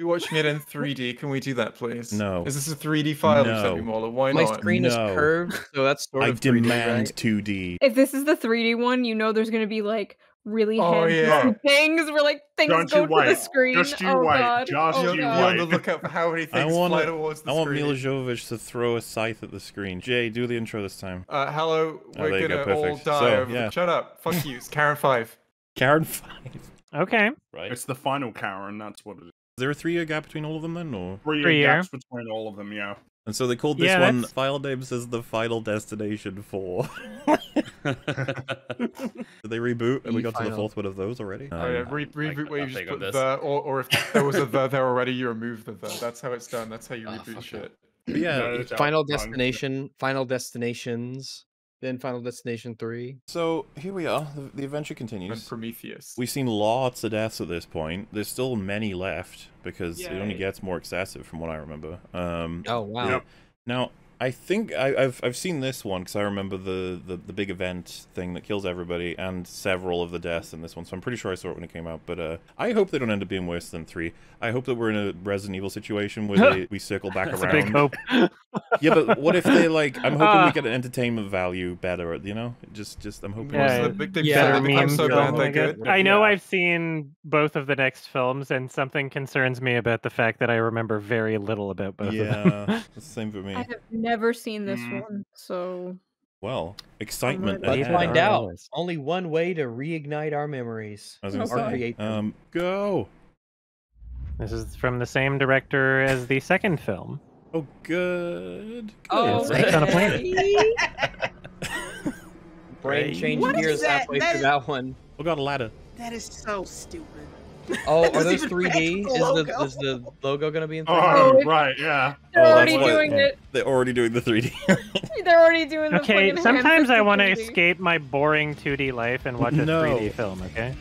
We're watching it in 3D. Can we do that, please? No. Is this a 3D file you sent me, No. Why My not? screen No. is curved, so that's sort I of 3D, demand right? 2D. If this is the 3D one, you know there's gonna be like really Oh, heavy yeah. things where like things Don't go you to the screen. Just you oh wait. god. Just oh, You're, you you're god. on the lookout for how many I things want fly towards the I want screen. Milla Jovovich to throw a scythe at the screen. Jay, do the intro this time. Uh, hello, Oh, we're there you go, gonna all die So, over. yeah. Shut up. Fuck you. It's Karen Five. Karen five. Okay. Right. It's the final Karen, that's what it is. Is there a three year gap between all of them then, or? Three Three year year. gaps between all of them, yeah. And so they called this Yeah, one that's- file name says the Final Destination Four. Did they reboot and we got to the fourth one of those already? Oh yeah, Um, re- reboot where you just put this. the, or, or if there was a the there already, you remove the the. That's how it's done. That's how you Oh, reboot fuck shit. but yeah. No, Final out front. Destination, Final Destinations, then Final Destination 3. So here we are. The, the adventure And continues. Prometheus. We've seen lots of deaths at this point. There's still many left because it only gets more excessive from what I remember. Um, Oh, wow. Yep. Now, I think I, I've I've seen this one because I remember the, the the big event thing that kills everybody and several of the deaths in this one. So I'm pretty sure I saw it when it came out. But uh, I hope they don't end up being worse than three. I hope that we're in a Resident Evil situation where they, we circle back That's a around. big hope. Yeah, but what if they like? I'm hoping Ah. we get an entertainment value better. You know, just just I'm hoping. Yeah, the big, they yeah, better Better become so film, bad they're I good. I know Yeah. I've seen both of the next films, and something concerns me about the fact that I remember very little about both of them. Yeah, it's the same for me. I have never seen this Mm. one, so Well, excitement. ready. Let's ahead. find out. was. Only one way to reignite our memories. I was gonna Or say, um, go. This is from the same director as the second film. Oh, good. Oh, good. It's on a planet. Brain Right. changing What is gears that? halfway That through is- that one. Oh, got a ladder. That is so stupid. Oh, That are those 3D? Is the the logo. is the logo gonna be in 3D? Oh, Oh, right, yeah. they're Oh, that's already what- doing it. They're already doing the 3D. They're already doing the Okay, sometimes I want to escape my boring 2D life and watch a No. 3D film, okay?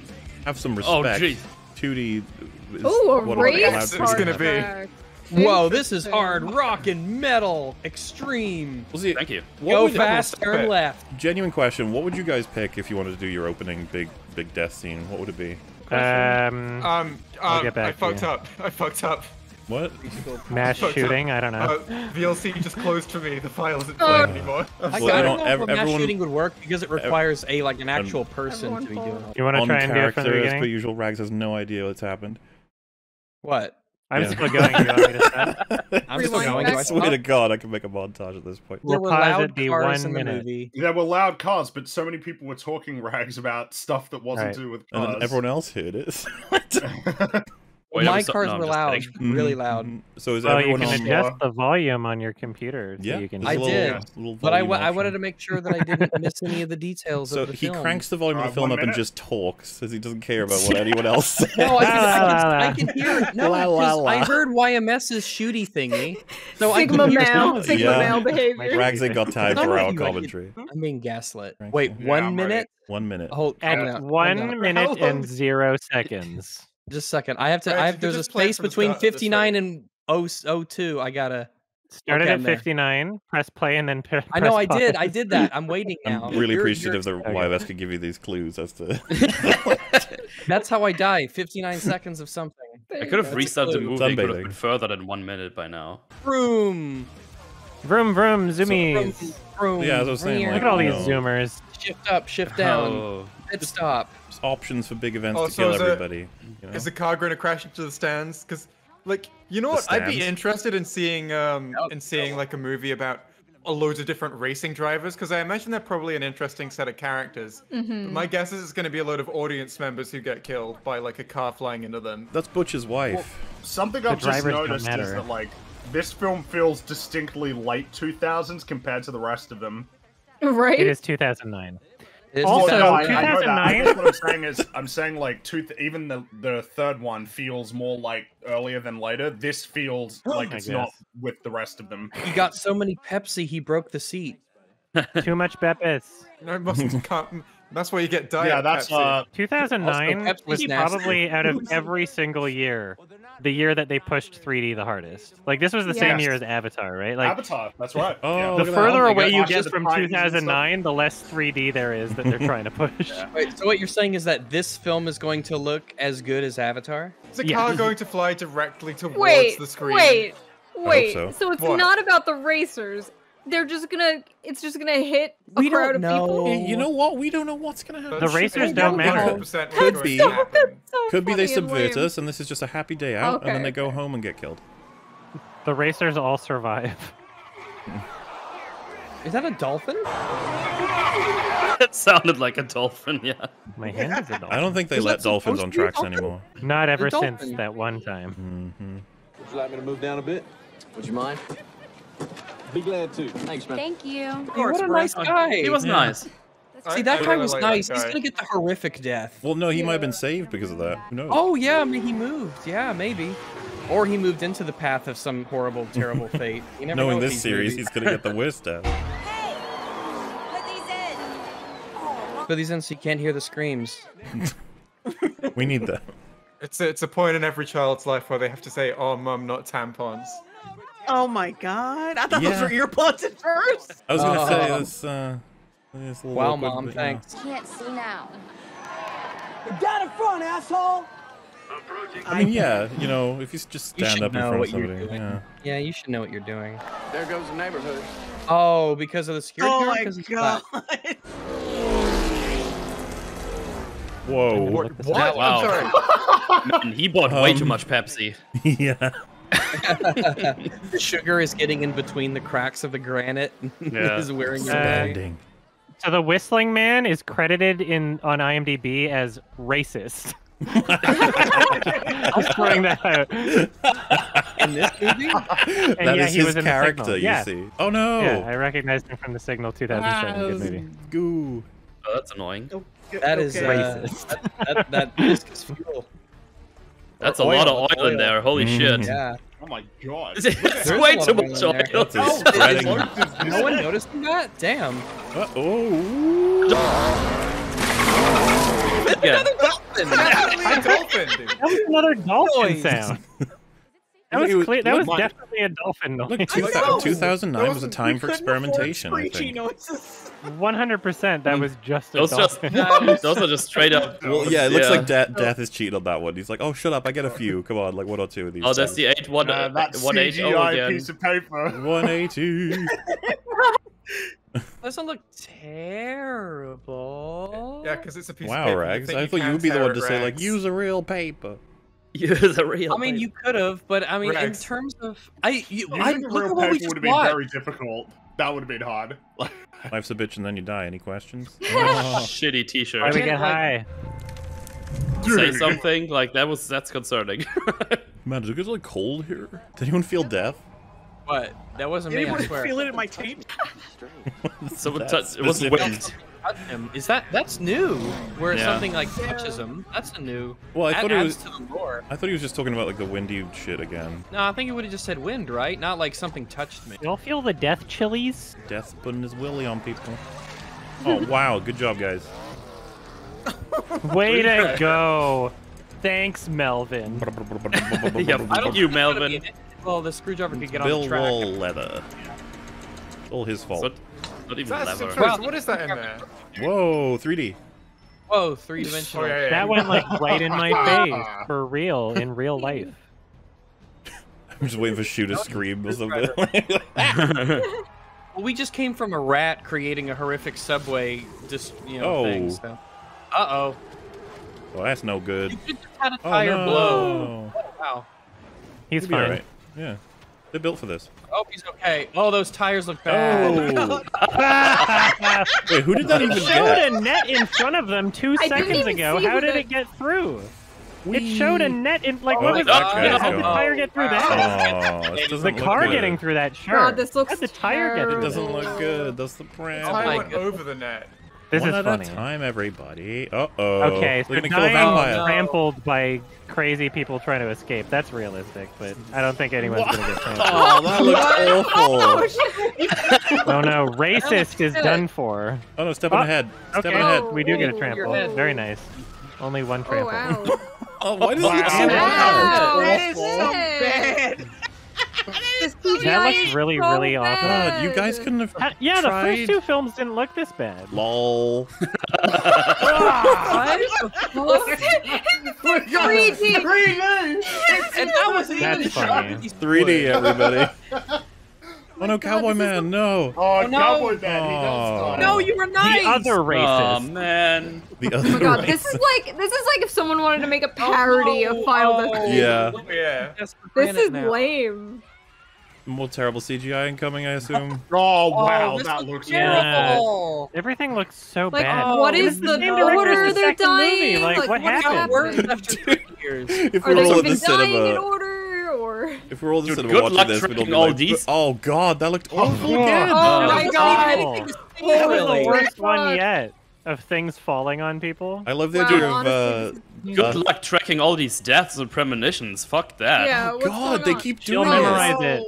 Have some Oh, respect. jeez. 2D. is Ooh, a what race allowed It's to car do. gonna be- Whoa, this is hard rock and metal extreme. Well, see, Thank you. what Go would- fast, stop turn left. Genuine question. What would you guys pick if you wanted to do your opening big, big death scene? What would it be? Um, Um, I'll um get back I fucked you. up. I fucked up. What? mass fucked up. shooting, I don't know. Uh, VLC just closed for me. The file isn't Oh. playing anymore. I, Well, I you don't know, know ev- if a mass shooting would work because it requires a like an actual person to be doing it. You want to On try and do it from the character, as per usual, Rags has no idea what's happened. What? I'm Yeah. still going. You want me? I'm still going. back. Do I I swear stop? to God, I can make a montage at this point. We'll there were pause loud at the cars one in the minute. movie. There were loud cars, but so many people were talking rags about stuff that wasn't Right. to do with And cars. then everyone else heard it. Wait, My so- cars no, were loud, kidding. really Mhm, loud. mhm. So is Well, you can on? adjust the volume on your computer. So Yeah, you can there's I a little, did, little But I, I wanted to make sure that I didn't miss any of the details So of the he film. cranks the volume of Uh, the film one up and just talks, as he doesn't care about what anyone else says. No, I can, I can, I can hear it. No, La, la, 'cause I heard YMS's shooty thingy. So Sigma I can hear male, Sigma Yeah. male behavior. Rags ain't got time for our you, I can- commentary. I'm being gaslit. Wait, one minute? One minute. Hold At calm one minute and zero seconds. Just a second. I have to. Alright, I have. There's a just play it space between start 59 and 0, 02. I gotta. Started Okay, at I'm there. 59, press play, and then press I know. I did. I did that. I'm waiting now. I'm really You're- appreciative you're- that Okay. Could give you these clues as to. That's how I die. 59 seconds of something. I could have That's restarted the movie. It could have been further than one minute by now. Vroom. Vroom vroom Vroom, zoomies. vroom, Yeah, as I was saying, vroom. Look at all these No. zoomers. Shift up, shift down. Oh. Hit stop. There's options for big events Oh, to so kill is it- everybody. You know? Is the car going to crash into the stands? Because, like, you know The what? I'd be interested in seeing, um, in seeing like a movie about a loads of different racing drivers. Because I imagine they're probably an interesting set of characters. But Mhm. my guess is it's going to be a load of audience members who get killed by like a car flying into them. That's Butch's wife. Something The I've just noticed is that like this film feels distinctly late 2000s compared to the rest of them. Right? It is 2009. It is Also, no, I, 2009. I that. I 2009? guess what I'm saying is, I'm saying like two. even the the third one feels more like earlier than later. This feels like it's not with the rest of them. He got so many Pepsi, he broke the seat. Too much Beppis. No, it mustn't can't, that's why you get diet. yeah, that's Pepsi. uh. 2009 Pepsi's was probably out of every single year the year that they pushed 3D the hardest. Like this was the same year as Avatar, right? Like Avatar. That's right. Oh, yeah. the look that. further oh away got you get from Titans and stuff. 2009, the less 3D there is that they're trying to push. Wait, so what you're saying is that this film is going to look as good as Avatar? Is the Yeah. car going to fly directly towards Wait, the screen? wait, wait. so. So. it's What? not about the racers. They're just gonna. It's just gonna hit a We crowd don't of people. know. Hey, you know what? We don't know what's gonna happen. The racers don't matter. 100% Could be. going. So Could be they subvert lame. us, and this is just a happy day out, and then they go home and get killed. The racers all survive. Is that a dolphin? It sounded like a dolphin, yeah. My hand is a dolphin. I don't think they Is let dolphins on to be a tracks dolphin? anymore. Not ever since that one time. hmm Would you like me to move down a bit? Would you mind? Be glad to. Thanks, man. Thank you. Hey, what a nice uh, guy. He was Yeah. nice. See, that I guy really was like that nice. He's gonna get the horrific death. Well, no, he might have been saved because of that. Who knows? Oh yeah, I mean he moved. Yeah, maybe. Or he moved into the path of some horrible, terrible fate. You never know Knowing with this these series, movies. he's gonna get the worst death. Hey, Put these in so you can't hear the screams. We need that. It's a, it's a point in every child's life where they have to say, "Oh, mum, not tampons." Oh my god! I thought Yeah. those were earplugs at first. I was gonna say Oh. this. Uh, this little Wow, awkward, mom, but, yeah. thanks. Can't see now. Down in front, asshole. I mean, yeah, you know, if you just stand should up in know front of what you're somebody, doing. yeah. Yeah, you should know what you're doing. There goes the neighborhood. Oh, because of the security Oh guard? my 'Cause god! Whoa. What? What? Wow. I'm sorry. Man, he bought way too Um, much Pepsi. yeah. the sugar is getting in between the cracks of the granite. Yeah. He's wearing your bag. Banding. So the Whistling Man is credited in on IMDb as racist. Just throwing that out. In this movie? And That yeah, is he his was in character, you Yeah. see. Oh no. Yeah, I recognized him from the Signal 2007. Good movie. Goo. Oh, that's annoying. That is Okay. uh, Racist. that, that, that viscous fuel. That's a Or lot of oil in there. Holy Mhm. shit. Yeah. Oh my god. It's There's way too much oil oil. in there. That's a spreading. No one noticed that? Damn. Uh, oh. Yeah. Hi, dolphin, dude. That was another dolphin sound. I That was was- clear. That look, was definitely a dolphin noise. Look, two, 2009 was a time for experimentation, I think. noises. One hundred percent. That was just a Those just those are just straight up. Well, yeah, it looks Yeah. like De- Death is cheating on that one. He's like, oh, shut up, I get a few. Come on, like one or two of these. Oh, that's things. the eight one Uh, that one eight oh CGI again. piece of paper. 180. Doesn't look terrible. Yeah, because it's a piece of wow. Rags. I thought you would be the one it, to say, like, use a real paper. Use a real. I mean, you could have, but I mean, Rags. in terms of, I, you, Using I a look at what we paper just would have been watched. very difficult. That would have been hard. Life's a bitch and then you die. Any questions? Oh. shitty T-shirt. do we get high? Say something like that was that's concerning. Man, does it get like cold here? Did anyone feel death? What? That wasn't me, I Anyone swear. feel it in my tape? Someone That touched. It was specific- wind. Touch him. Is that that's new? Where Yeah. something like touches him. That's a new. Well, I that thought it was. to the lore. I thought he was just talking about like the windy shit again. No, I think he would have just said wind, right? Not like something touched me. Y'all feel the death chilies? Death putting his willy on people. Oh wow, good job, guys. Way to go! Thanks, Melvin. Yeah, fuck you, Melvin. Well, the screwdriver could get on Bill the track. Wall leather. All his fault. So, not even That's lever. interesting. What is that in there? Whoa, 3D. Whoa, three dimensional. Oh, yeah, yeah. That went like right in my face for real in real life. I'm just waiting for Shoe to scream or something. Well, we just came from a rat creating a horrific subway, just you know, Oh. thing. So. Uh oh. well, that's no good. You just had a Oh tire no. blow. Wow. He's He'll fine. alright. Yeah. They're built for this. I hope he's okay. Oh, those tires look bad. Oh. Wait, who did that even showed get? a net in front of them two I seconds ago. How did the- it get through? It showed a net in like Oh what my was God. that? How did the Oh. tire get through that? Oh, this The doesn't car good. getting through that, sure. God, this looks How'd the tire get It doesn't look good. That's the pram. Oh I my went over the net. This One is at funny. a time, everybody. Uh oh. Okay, so They're gonna kill a dying vampire. no. trampled by crazy people trying to escape. That's realistic, but I don't think anyone's gonna get trampled. Oh, that looks Oh, awful. oh no, racist is done for. Oh no, step on Oh, ahead. Step Okay, on ahead. Oh. we do get a Ooh, trample. Very nice. Only one trample. wow. Oh, why does it look so Wow. bad? Wow, That is so bad. This That CGI looks really, so really awful. God, you guys couldn't have. Uh, yeah, the first two films didn't look this bad. Lol. What? 3D. Three D. And that was even That's shot funny. 3D, everybody. Oh no, Cowboy Man, no. Oh, no. Cowboy Man, he Oh. does die. No, you were nice. The other Oh races. man. The Oh my god, race. this is like this is like if someone wanted to make a parody Oh, of Final oh. Destination. Yeah. Yeah. This is now. lame. More terrible CGI incoming, I assume. Oh, wow, this that looks looks terrible. Everything looks so Like, bad. what Oh, is this is the the same director order as the they're movie, dying? like, what what's happened? Got after years. If Are we're they all in the even dying in order, or? if we're all in the Dude, cinema good watching luck this, we'd all be tracking all like, these. "Oh God, that looked awful Oh, again." Oh that my was god! awful. Anything That was the worst one yet of things falling on people. I love the Wow, idea of. honestly, Uh, Good Uh, luck tracking all these deaths and premonitions. Fuck that. Yeah, what's God, they on? keep She'll doing this. memorize it.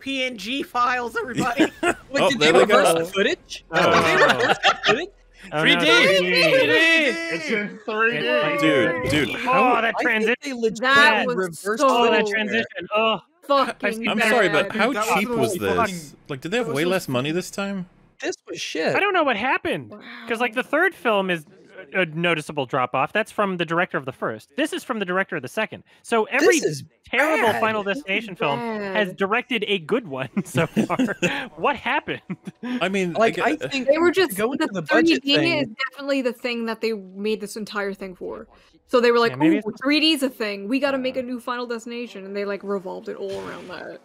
Oh, oh, PNG files, everybody. Wait, Oh, did there they they reverse go. the footage? Oh. Did they reverse the footage? Oh, no, 3D. 3D. It's in 3D. Dude, dude, how? Oh, that transition. think legit That was so- Oh, that transition. Oh, Fucking I'm bad. sorry, but how That was cheap was this? fucking- Like, did they have way less money this time? This was shit. I don't know what happened. Because like the third film is a a noticeable drop off. That's from the director of the first. This is from the director of the second. So every terrible bad. Final Destination film has directed a good one so far. what happened? I mean, like. I, I think They were just going the to the budget 3D thing. is definitely the thing that they made this entire thing for. So they were like, Yeah, "Oh, 3D's a thing. We got to make a new Final Destination," and they like revolved it all around that.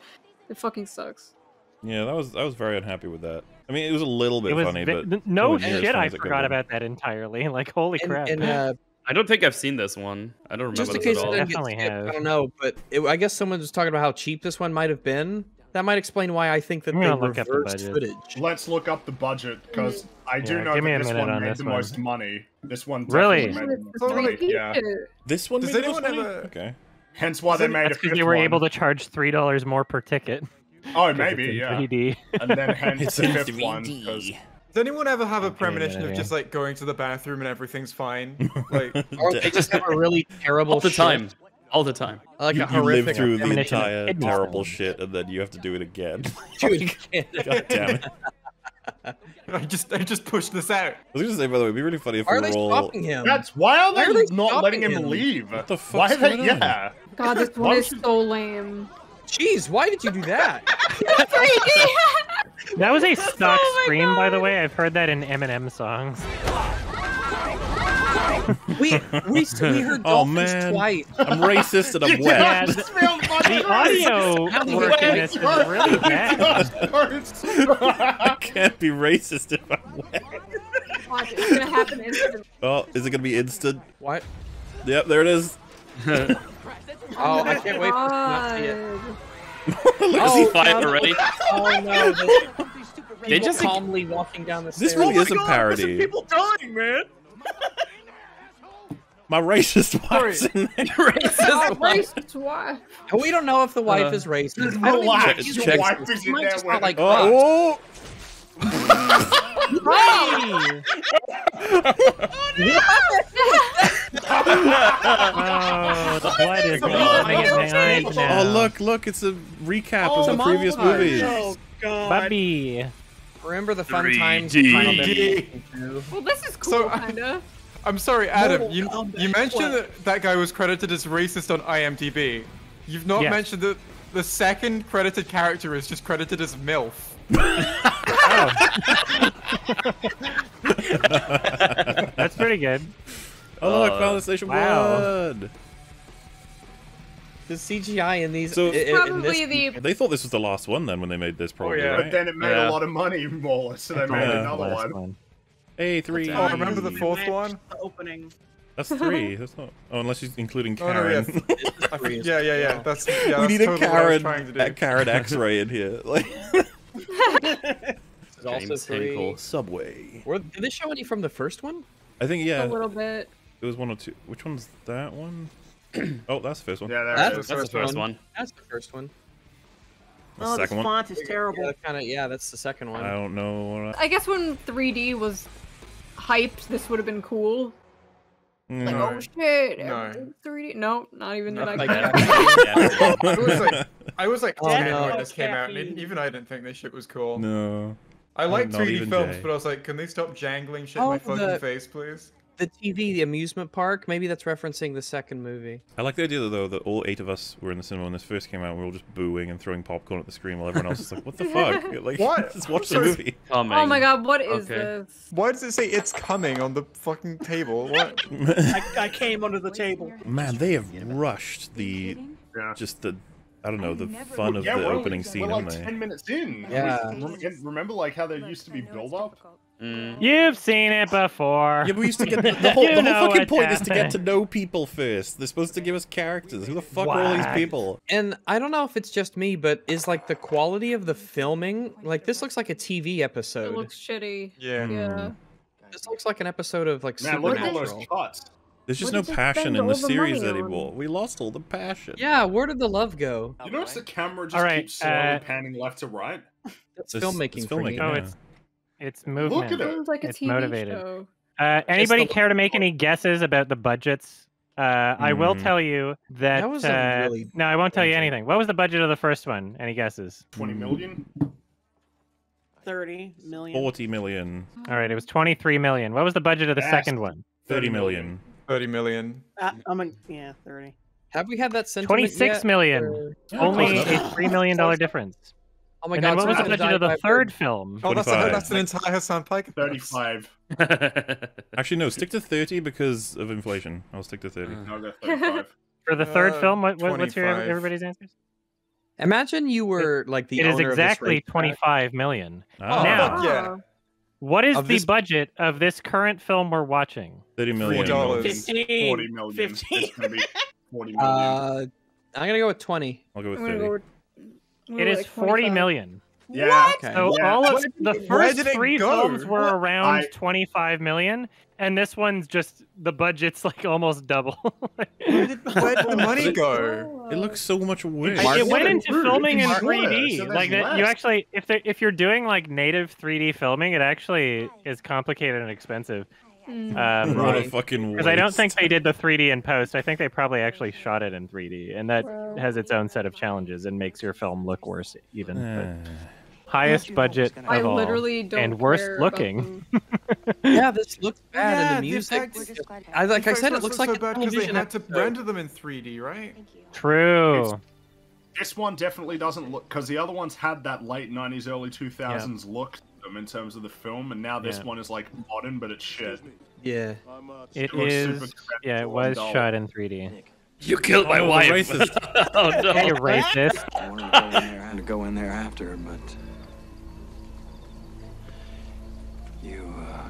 It fucking sucks. yeah, that was I was very unhappy with that. I mean, it was a little bit it was funny, ve- but n- no nowhere near as shit. I as it could've forgot been. about that entirely. Like holy and, crap. and uh, I don't think I've seen this one. I don't remember just in case at it all. didn't get Definitely skipped, have. I don't know, but it, I guess someone was talking about how cheap this one might have been. That might explain why I think that I'm they gonna look up the reversed budget. footage. Let's look up the budget because I do Yeah, know that this one on made this the one. most money. This one Really? definitely made the It's most money. 3D Yeah. This one Does made anyone money? ever- Okay. Hence why they Does it- made a That's because fifth they were able to charge three dollars more per ticket. Oh, 'cause Oh, maybe, in yeah. 3D. And then hence It's the fifth one. 'cause- 3D. Does anyone ever have a Okay, premonition of yeah. just like going to the bathroom and everything's fine? Like, Or they just have a really terrible All the shift, time. All the time. like you, a you live through the entire kidnapping. terrible shit, and then you have to do it again. Dude, God damn it! I just I just pushed this out. I was gonna say, by the way, it'd be really funny if Why we are they were all. stopping him? That's why are they, Why are they not letting him, him? leave? What the Why fuck's are they? Yeah. God, this Why one is so lame. Jeez, why did you do that? That was a oh stock Oh my scream, by the way. I've heard that in Eminem songs. We we we heard Oh, dolphins man. twice. I'm racist and I'm wet. Yeah, This film fucking The audio How do work you in get this is really bad. I can't be racist if I'm wet. Watch it. It's gonna happen instantly. Oh, is it gonna be instant? What? Yep, there it is. Oh, I can't wait for not to see it. Look, Is Oh, he fired God. already? Oh no! The They people just calmly walking down the This stairs. really Oh is a parody. People dying, man. My racist wife's in there. Oh, racist. one. racist wife. We don't know if the wife Uh, is racist. Just I don't even relax. think she's Check- Your wife is She in might there just with not like it. Crocs. Oh, Oh, the blood is going in my my God. now. oh, look, look! It's a recap Oh, of the it's previous montage. movies. Oh god! Bubby. Remember the fun 3D. times? in Final 3D. Destination 2? Well, this is cool, So- kinda. I'm sorry, Adam. Mortal You Kombat you mentioned what? that that guy was credited as racist on IMDb. You've not Yes. mentioned that the second credited character is just credited as MILF. That's pretty good. Oh, look, Uh, Final Destination wow. Blood. The CGI in these. So- i- i- in Probably this- the They thought this was the last one then when they made this, probably, yeah. But then it made Yeah. a lot of money, more, so they made Yeah. another Last one. A three. Oh, remember the fourth one? The opening. That's three. That's not. Oh, unless she's including Oh, no, Karen. yes. Think- yeah, yeah, yeah. That's yeah. we that's need a totally what I Karen, trying to do. a Karen X-ray in here, like This is also James three. Hinkle. Subway. Were, did they show any from the first one? I think yeah. a little bit. it was one or two. Which one's that one? oh, that's the first one. Yeah, there That's. That's the first one. That's the first one. The Oh, this second one. font is terrible. Yeah, kind of. Yeah, that's the second one. I don't know. what I- I guess when 3D was hyped, this would have been cool. Like, oh shit, No. 3D. No, not even that. Like I that. I was like, I was like Oh, 10 no. when this came out, and even I didn't think this shit was cool. No. I like 3D films, Jay. but I was like, can they stop jangling shit in Oh, my fucking the- face, please? The TV, the amusement park. Maybe that's referencing the second movie. I like the idea though that all eight of us were in the cinema when this first came out. We were all just booing and throwing popcorn at the screen while everyone else was like, "What the fuck? Like, What? just watch the Sorry. movie." Coming. Oh my god, what is Okay. this? Why does it say it's coming on the fucking table? What? I, I came under the table. Man, they have rushed the Yeah. just the I don't know the fun of Yeah, the opening only, scene, we're like ten minutes in. Yeah. Rem- Remember, like how there used to be build up. Mm. You've seen it before. Yeah, we used to get the, the whole, the whole fucking what's point is to get to know people first. They're supposed to give us characters. Who the fuck are all these people? And I don't know if it's just me, but is like the quality of the filming like this looks like a TV episode. It looks shitty. Yeah. Yeah. This looks like an episode of like Man, look at all those cuts. There's just What no passion in the the series anymore. We lost all the passion. Yeah, where did the love go? You notice the camera just All right, keeps slowly uh, panning left to right. That's This- filmmaking it's filmmaking. Oh, yeah. it's it's movement. at it. Sounds like a It's TV motivated. show. Uh, anybody the- care to make any guesses about the budgets? Uh, I will Mm. tell you that. That was a uh, really no, I won't tell you anything. What was the budget of the first one? Any guesses? Twenty million. 30 million. Forty million. All right, it was 23 million. What was the budget of the Fast. second one? 30 million. 30 million. Uh, I'm a, yeah, 30. Have we had that sentiment 26 yet? million. Or- Only a three million dollar difference. Oh my and god! then what was the someone's budget of the die by third film? Oh, that's, a, that's an entire Hassan Pike. Thirty-five. Actually, no. Stick to 30 because of inflation. I'll stick to 30. I'll thirty-five. For the third Uh, film, what, what what's your everybody's answers? Imagine you were like the it is owner of this exactly 25 million. Ah, Now- Yeah. What is Of the this- budget of this current film we're watching? 30 million. dollars. 15. Forty million. 15. It's gonna be forty million. Uh, I'm gonna go with 20. I'll go with I'm gonna 30. go with- I'm It gonna is like 40 25. million. yeah. Okay. So Yeah. all of Where the it- where first did it three go? films were What? around I- 25 million, and this one's just the budget's like almost double. Where did the money go? It looks so much worse. Mark- it went into Rude. filming in Mark- 3D. so like that, you actually, if if you're doing like native 3D filming, it actually is complicated and expensive. Mm. Um, What a fucking Because I don't think they did the 3D in post. I think they probably actually shot it in 3D, and that has its own set of challenges and makes your film look worse even. But. highest budget I of all, literally don't and worst care looking. Yeah, this looks bad, Yeah, and the the music. effects- I like I said, it looks were like so a bad because they had to episode. render them in 3D, right? True. This one definitely doesn't look because the other ones had that late '90s, early 2000s look to them in terms of the film, and now this Yeah. one is like modern, but it's shit. Yeah. Uh, it looks is. super Yeah, it was and dull. shot in 3D. You killed my Oh, the wife. racist. oh no. Hey, racist. I wanted to go in there. I had to go in there after, but you. Uh,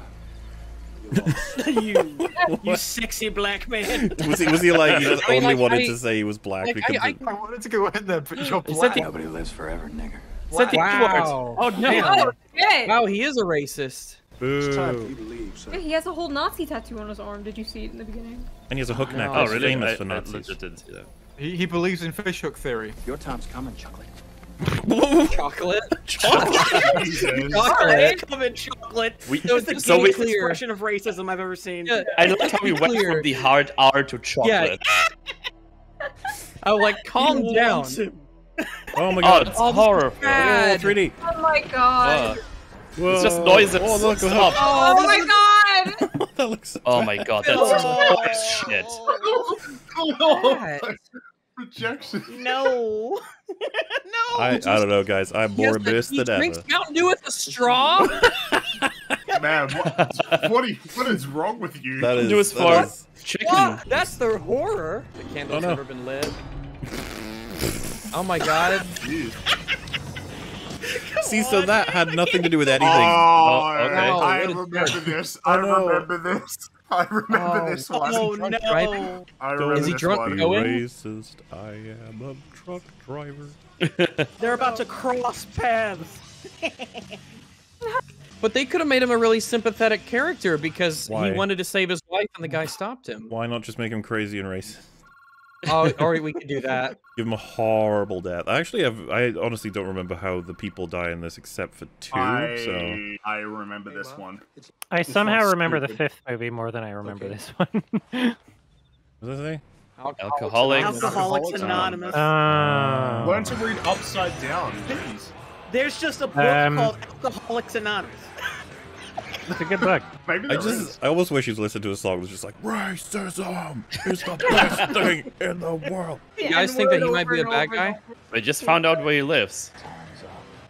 you, you sexy black man. Was he, was he like, he just I mean, only like, wanted I- to say he was black like, because I- of- I wanted to go in there, but you're black. that nobody lives forever, nigger. Set the. Wow. Oh, no. Damn. Shit! Wow, he is a racist. It's time for Boo. you to leave, sir. Yeah, he has a whole Nazi tattoo on his arm. Did you see it in the beginning? And he has a hook No. necklace Oh really? famous I, for I Nazis. legit didn't see that. He, he believes in fishhook theory. Your time's coming, chocolate. Chocolate. Jesus. Chocolate. Come in chocolate. We, So It's the so we, gayest expression of racism I've ever seen. Yeah. I like how we went Clear. from the hard R to chocolate. Oh, like calm down. Oh my Oh, god. it's Oh, this is horrible. bad. Oh, 3D. Oh my god! Uh, it's just noise and Oh, look, stop. oh my god! that looks so Oh bad. my god, that's Oh. horse shit. God. Rejection. No. no. I, I don't know, guys. I'm He has more the- abyss he than drinks ever. Mountain Dew with a straw. Man, what, what, you- what is wrong with you? That is. Do us that is- chicken. What? That's the horror. The candle's Oh, no. never been lit. Oh my god. See, so that had nothing to do with anything. Oh, oh okay. Oh, I remember that? this. I Oh, no. remember this. I remember Oh, this one. Oh drunk no. driving? I remember Is he this drunk? one. Going? racist. I am a truck driver. They're about to cross paths. But they could have made him a really sympathetic character because Why? he wanted to save his wife and the guy stopped him. Why not just make him crazy and racist? Oh, or we could do that. Give him a horrible death. I actually have. I honestly don't remember how the people die in this except for two. I, So I remember this one. I somehow one's remember the fifth movie more than I remember Okay. this one. what did I say? Alcoholics. Alcoholics Anonymous. Uh, Learn to read upside down. Jeez. There's just a book Um, called Alcoholics Anonymous. it's a good book. Maybe I there is. just. I almost wish he'd listened to a song that's just like racism is the best thing in the world. You guys think that he might be a bad guy? I just found out where he lives.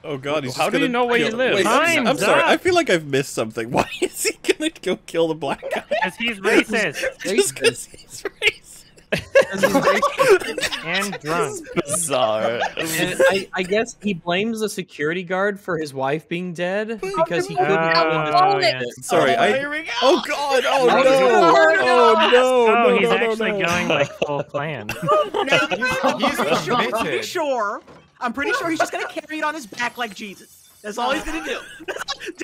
Oh God, he's How just do you know where you kill- live? Wait, I'm, I'm sorry. I feel like I've missed something. Why is he gonna go kill the black guy? Because he's racist just because he's racist. And drunk. Bizarre. And I, I guess he blames the security guard for his wife being dead because he couldn't go into oh, the yeah. Oh, sorry, Oh, I. here we go. Oh God! Oh Oh, no! Oh no! Oh, no, he's no, no, actually no. going like full Klan. Now, I'm He's pretty sure. I'm pretty sure. I'm pretty sure he's just gonna carry it on his back like Jesus. That's all he's gonna do.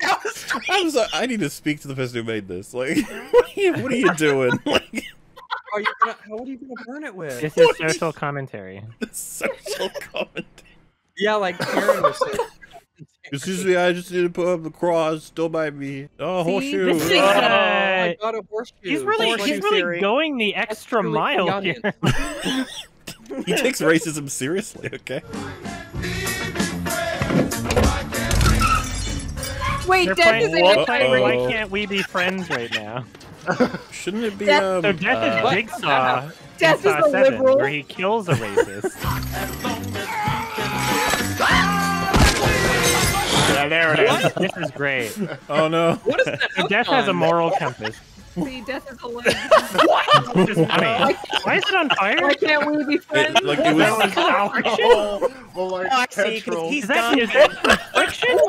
Down the street. I'm sorry. I need to speak to the person who made this. Like, what are you, what are you doing? Like, Are you gonna, how, what are you gonna burn it with? This is social commentary. social commentary. Yeah, like Karen was saying. Excuse me, I just need to put up the cross. Don't mind me. Oh, See, horseshoe. this is- Oh, Uh, I got a horseshoe. He's really, Horseshoe he's really theory. going the extra really mile the here. He takes racism seriously. Okay. Wait, They're Death playing, is they're in playing Why Can't We Be Friends right now. Shouldn't it be Death- um? So Death Uh, is Jigsaw Death in is Saw a 7, liberal. where he kills a racist. Yeah, there it is. this is great. Oh no. What is that? So Death has a moral compass. See, Death is a legend. Which is. Why is it on fire? Why can't we be friends? It, like it was. Alcohol. Well, like Oh, I see, 'cause petrol. he's Is that, done. is that friction?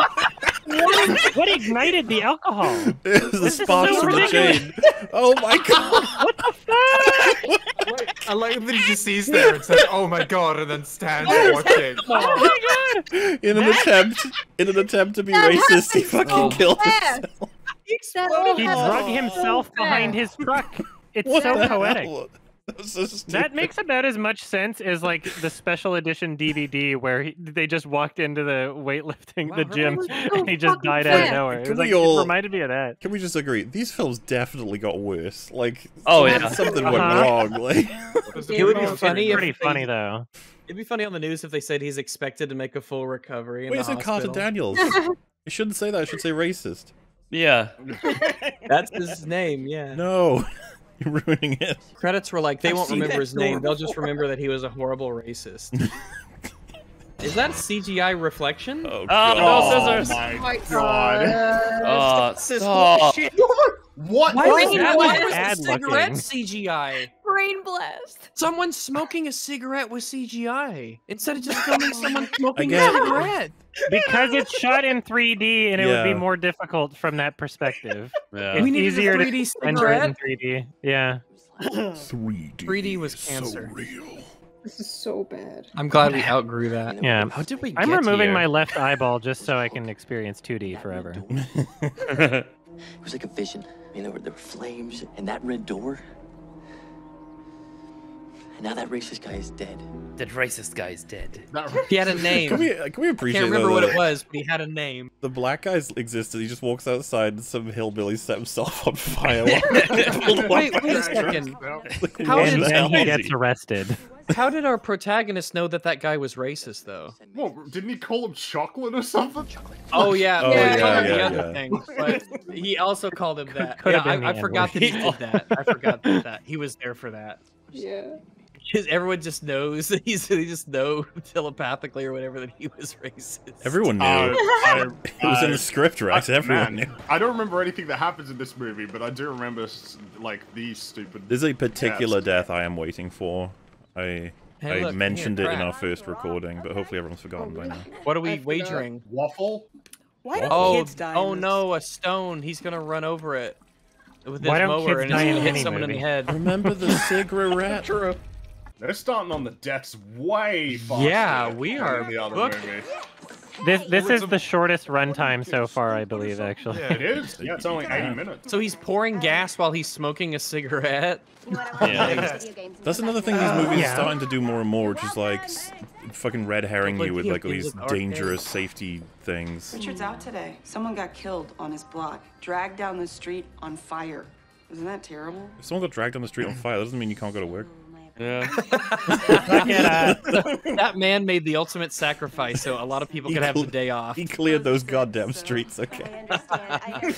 What, what ignited the alcohol? It was the This sparks so from the chain. Oh my god. What the fuck? I like that he just sees there and says, "Oh my god," and then stands watching. Oh my god! In an attempt, in an attempt to be That racist, he fucking so killed fast. himself. He happens drug himself fast. behind his truck. It's What so poetic. hell? That so. That makes about as much sense as like the special edition DVD where he, they just walked into the weightlifting, Wow, the gym, so and he just died out of fast. nowhere. It, was like, all- it reminded me of that. Can we just agree? These films definitely got worse. Like, Oh, yeah. something went Uh-huh. wrong. Like, It would be funny if pretty they- funny though. It'd be funny on the news if they said he's expected to make a full recovery. In wait, the is it Carter. Daniels? You shouldn't say that. I should say racist. Yeah. That's his name. Yeah. No, you're ruining it. Credits were like they I've won't remember his name. They'll just remember that he was a horrible racist. Is that a CGI reflection? Oh, uh, Oh, God. no, Oh scissors. my my god. Oh, This stop. bullshit. What? Why Brain was that why was the cigarette looking. CGI? Brain blast. Someone smoking a cigarette was CGI instead of just filming someone smoking a cigarette. Because it's shot in 3D and it would be more difficult from that perspective. Yeah. It's We needed easier to 3D render it in 3D. Yeah. 3D. 3D was cancer. So real. This is so bad. I'm glad we outgrew that. Yeah. How did we? I'm removing here? my left eyeball just so I can experience 2D forever. It was like a vision. I mean, there were, there were flames and that red door. And now that racist guy is dead. That racist guy is dead. He had a name. Can we uh, can we appreciate I Can't remember though, what it was, but he had a name. The black guy existed. He just walks outside and some hillbilly set himself on fire. Wait, Wait, wait a second. Like, How did- then he is gets arrested. How did our protagonist know that that guy was racist, though? What, didn't he call him chocolate or something? Oh yeah, Oh, we yeah, called him yeah, other yeah. thing, but he also called him that. could yeah, I, I forgot that he did that. I forgot that, that he was there for that. Yeah. Because everyone just knows. that He's they just know telepathically or whatever that he was racist. Everyone knew. Uh, I, it was in the script, right? I- Everyone man, knew. I don't remember anything that happens in this movie, but I do remember s- like these stupid. There's a particular Yes. death I am waiting for. I Hey, I look, mentioned here, it in our first recording, but hopefully everyone's forgotten by now. What are we wagering? waffle. Why don't Oh, kids die? oh no, a stone. He's gonna run over it with his Why don't mower kids and die it's gonna hit any someone in the head. Remember the cigarette? True. They're starting on the deaths way faster. Yeah, we than are in the other booked. movie. This this is the shortest runtime so far, I believe. Actually. It is. Yeah, it's only 80 minutes. So he's pouring gas while he's smoking a cigarette. Yeah. That's another thing these uh, movies Yeah. are starting to do more and more, which is like s- fucking red herring you with like all these with arcade. dangerous safety things. Richard's out today. Someone got killed on his block, dragged down the street on fire. Isn't that terrible? If someone got dragged down the street on fire, that doesn't mean you can't go to work. Yeah. Uh, that man made the ultimate sacrifice, so a lot of people He could have the day off. He cleared those goddamn streets, okay. I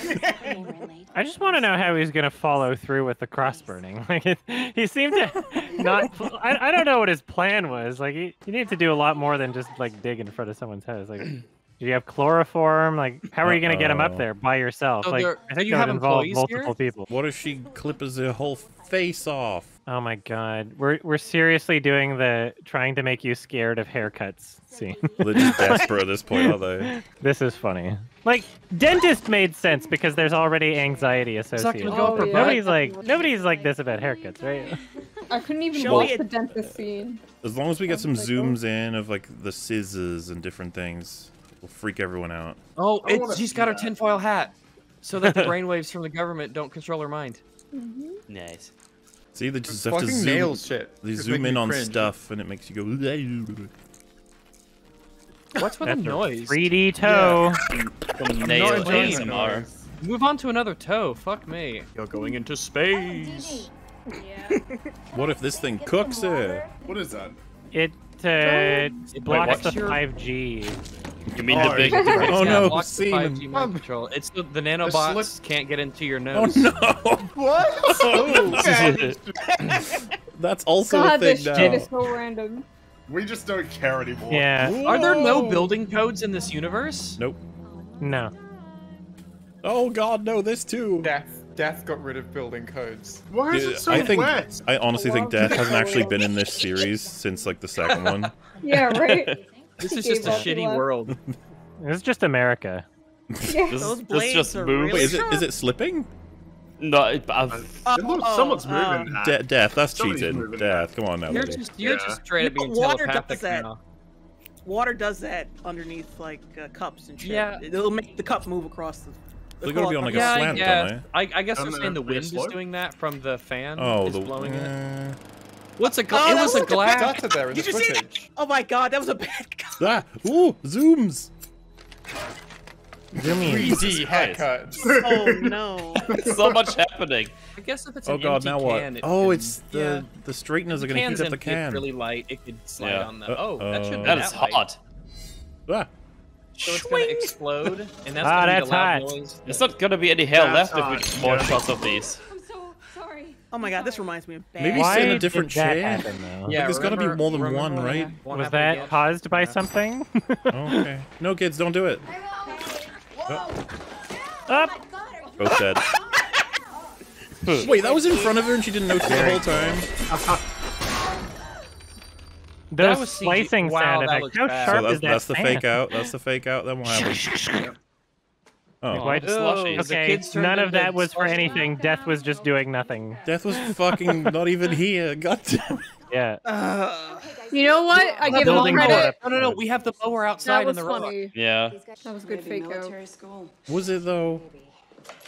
just want to know how he's gonna follow through with the cross burning. Like it, he seemed to not. I, I don't know what his plan was. Like he, you need to do a lot more than just like dig in front of someone's house. Like, do you have chloroform? Like, how are you gonna get him up there by yourself? So like, there- I think you that have would involve multiple here? people. What if she clippers her whole face off? Oh my god, we're we're seriously doing the trying to make you scared of haircuts scene. They're desperate at this point, are they? This is funny. Like dentist made sense because there's already anxiety associated. go for with it. Nobody's like nobody's like this about haircuts, right? I couldn't even Show watch me the dentist scene. As long as we get some like oh. zooms in of like the scissors and different things, we'll freak everyone out. Oh, I wanna it's, got her tinfoil hat, so that the brainwaves from the government don't control her mind. Mm-hmm. Nice. See, they just have to zoom. nails shit. They It's zoom in on cringe. stuff, and it makes you go. What's with the That's a noise? 3D toe. Some I'm nail not enjoying the ASMR. Move on to another toe. Fuck me. You're going into space. What if this thing cooks her? What is that? It uh, blocks what's the your- 5G. You mean Oh, the big? Oh no, block the scene. 5G mind control. It's the, the nanobots slip- can't get into your nose. Oh nose. no! What? Oh, okay. That's also God, a this thing shit is so random. We just don't care anymore. Yeah. Are there no building codes in this universe? Nope. No. Oh god, no! This too. Death. Death got rid of building codes. Why is Dude, it so I think wet? I honestly think Death hasn't actually been in this series since like the second one. Yeah, right? This is just a shitty left. world. It's just America. Yeah. This, Those this blades just are moved. Wait, is it is it slipping? No, it, I've, It looks, someone's moving. um, De- Death, that's Somebody's cheating. Death, come on now, You're buddy. just you're Yeah. just straight up being water telepathic does that. now. Water does that underneath like uh, cups and shit. Yeah. It'll make the cup move across the. They gotta be on like a yeah, slant, yeah. don't they? I, I guess Don't they're saying the have to be wind is doing that from the fan. Oh, is the blowing it. uh, What's a gla- Oh, it that was a glass. Started the Did you see that? Oh my god, that was a bad cut. ah, ooh, zooms. Zoom 3D Christ. haircuts. Oh no. so much happening. I guess if it's Oh an god, empty now what? can, it Oh, can- it's the yeah. the straighteners are gonna Can's heat up the can. really light. It could slide Yeah. on the. Oh, that should be That is light. hot. Ah, So it's gonna explode, and that's Ah, gonna that's be the loud hot. noise. There's not gonna be any hair That's left if we hot, get more yeah. shots of these. I'm so sorry. Oh my god, this reminds me of bad. Maybe Why sit in a did different that chair. happen, though? Yeah, there's gotta be more than remember one, when right? that one Was that again? caused by Yeah. something? okay. No kids, don't do it. Oh. Up. Both dead. Wait, that was in front of her and she didn't notice the whole time. Those was slicing Wow, sound that effects. looks How bad. sharp So that's, is that that's the sand? fake out. That's the fake out. Then what happened? Oh, Why- Slushies. The Okay, none of that was for slushy. anything. Death was just doing nothing. Death was fucking not even here. God damn it. Yeah. Uh, You know what? I give them building credit. No, no, no. We have the mower outside That was in the road. funny. Yeah. That was a good fake out. military school. Was it though?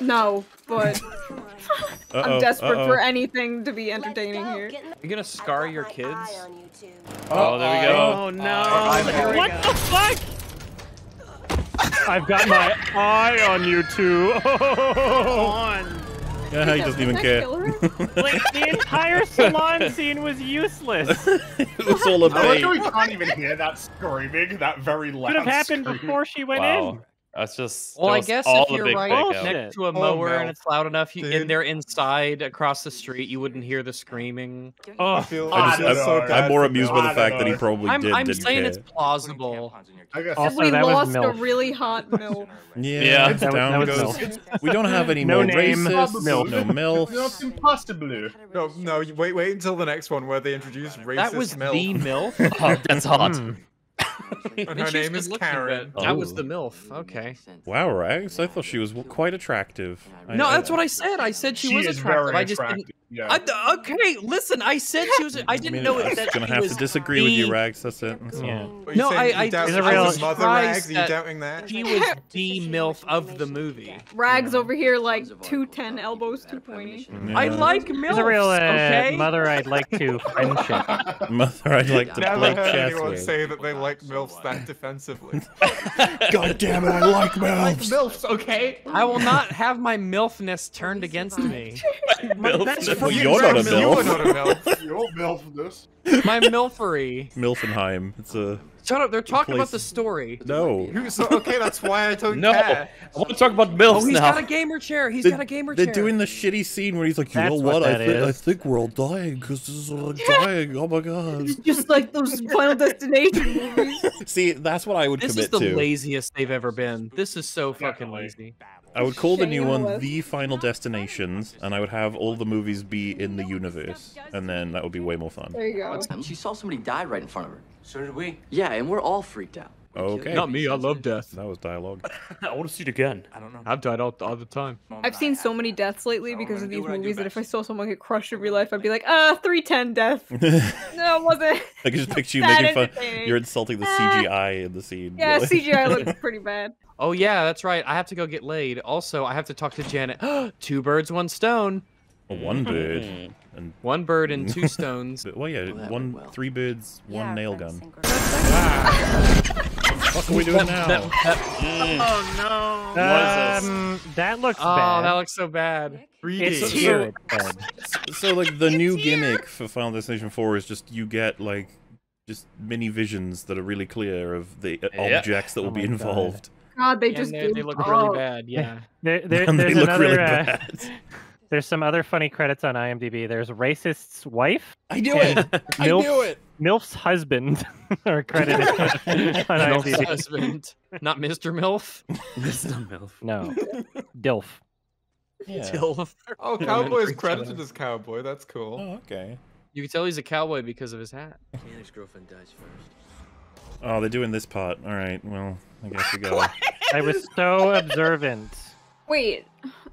No, but Uh-oh, I'm desperate uh-oh. for anything to be entertaining here. You're gonna scar your kids. Oh, there we go. oh no. Here What the fuck? I've got my eye on you two. on. Yeah, he doesn't even care. like the entire salon scene was useless. it was all a I like bait. how we can't even hear that screaming, that very loud Could have happened scream. before she went Wow. That's just. Well, I guess all if you're right fake next to a Oh, mower and it's loud enough, you, Dude. and they're inside across the street, you wouldn't hear the screaming. Oh, I Oh, feel I I just, don't I'm, know. bad I'm more amused by the fact that he probably I'm, did. I'm didn't saying care. it's plausible. I guess Also, we that was lost a really hot milk. Yeah, Yeah. it's That was- down that goes. MILF. We don't have any No more name, racists. MILF. No Not impossible. No, no, wait, wait until the next one where they introduce racist That was milk. the MILF. Oh, that's hot. Hmm. And her name is Karen. but That was Oh. the MILF. Okay. Wow, Rags. I thought she was quite attractive. No, I- that's what I said. I said she, She was is attractive. very I just didn't. Yeah. I, okay, listen. I said she was. I didn't mean, know I'm it, that gonna have to disagree with you, Rags. That's it. That's. Yeah. No, I, I, you doubt He's she a was real- the mother rags? surprised Are you that doubting that? She was the milf of the movie. Rags over here like 210 elbows too pointy. I like milfs. He's a real uh, okay? mother I'd like to friendship. Mother, I'd like to Never play heard anyone with. say that they like MILFs that defensively. God damn it, I like like MILFs. MILFs, okay? I will not have my milfness turned against me. MILFs. Well, you're not a milf. You are MILF. not a MILF. You're milf for this. My milfery. Milfenheim. It's a Shut up. They're talking about the story. no. So, okay, that's why I don't No, care. I want to talk about MILFs Oh, he's now. He's got a gamer chair. He's They- got a gamer chair. They're doing the shitty scene where he's like, you That's know what what? I that think I think we're all dying because this is all dying. Oh my god. It's Just like those Final Destination movies. See, that's what I would This commit is the to. laziest they've ever been. This is so fucking Definitely. lazy. I would call the new one The Final Destinations, and I would have all the movies be in the universe, and then that would be way more fun. There you go. She saw somebody die right in front of her. So did we. Yeah, and we're all freaked out. Okay. Not me. I love death. That was dialogue. I want to see it again. I don't know. I've died all, all the time. I've seen so many deaths lately because of these what I do movies that if I saw someone get crushed in real life, I'd be like, ah, 310 death. No, it wasn't. I can just picture you making fun. entertaining. You're insulting the Ah. CGI in the scene. Yeah, You're CGI looks pretty bad. Oh yeah, that's right. I have to go get laid. Also, I have to talk to Janet. Two birds, one stone. One bird. And One bird and two stones. but, well, yeah, Well, that one went well. three birds, one Yeah, nail gun. synchronized. What are we doing now? Oh no. Um, that looks Oh, bad. that looks so bad. it's So- here. It's bad. So like the new gimmick for Final Destination 4 is just you get like just mini visions that are really clear of the uh, Yeah. objects that will Oh be involved. God. Involved. God, they And just they, gave they look up. really bad. Yeah. There, there, And they look another. really uh, bad. there's some other funny credits on IMDb. There's racist's wife, I knew and it. I knew it. Milf's husband are credited on Milf's IMDb. husband, not Mr. Milf. Mr. MILF. No, Dilf. Yeah. Dilf. Oh, Cowboy is credited as Cowboy. That's cool. Oh, okay. You can tell he's a cowboy because of his hat. Janet's girlfriend dies first. Oh, they're doing this part. All right. Well, I guess we go. I was so observant. Wait,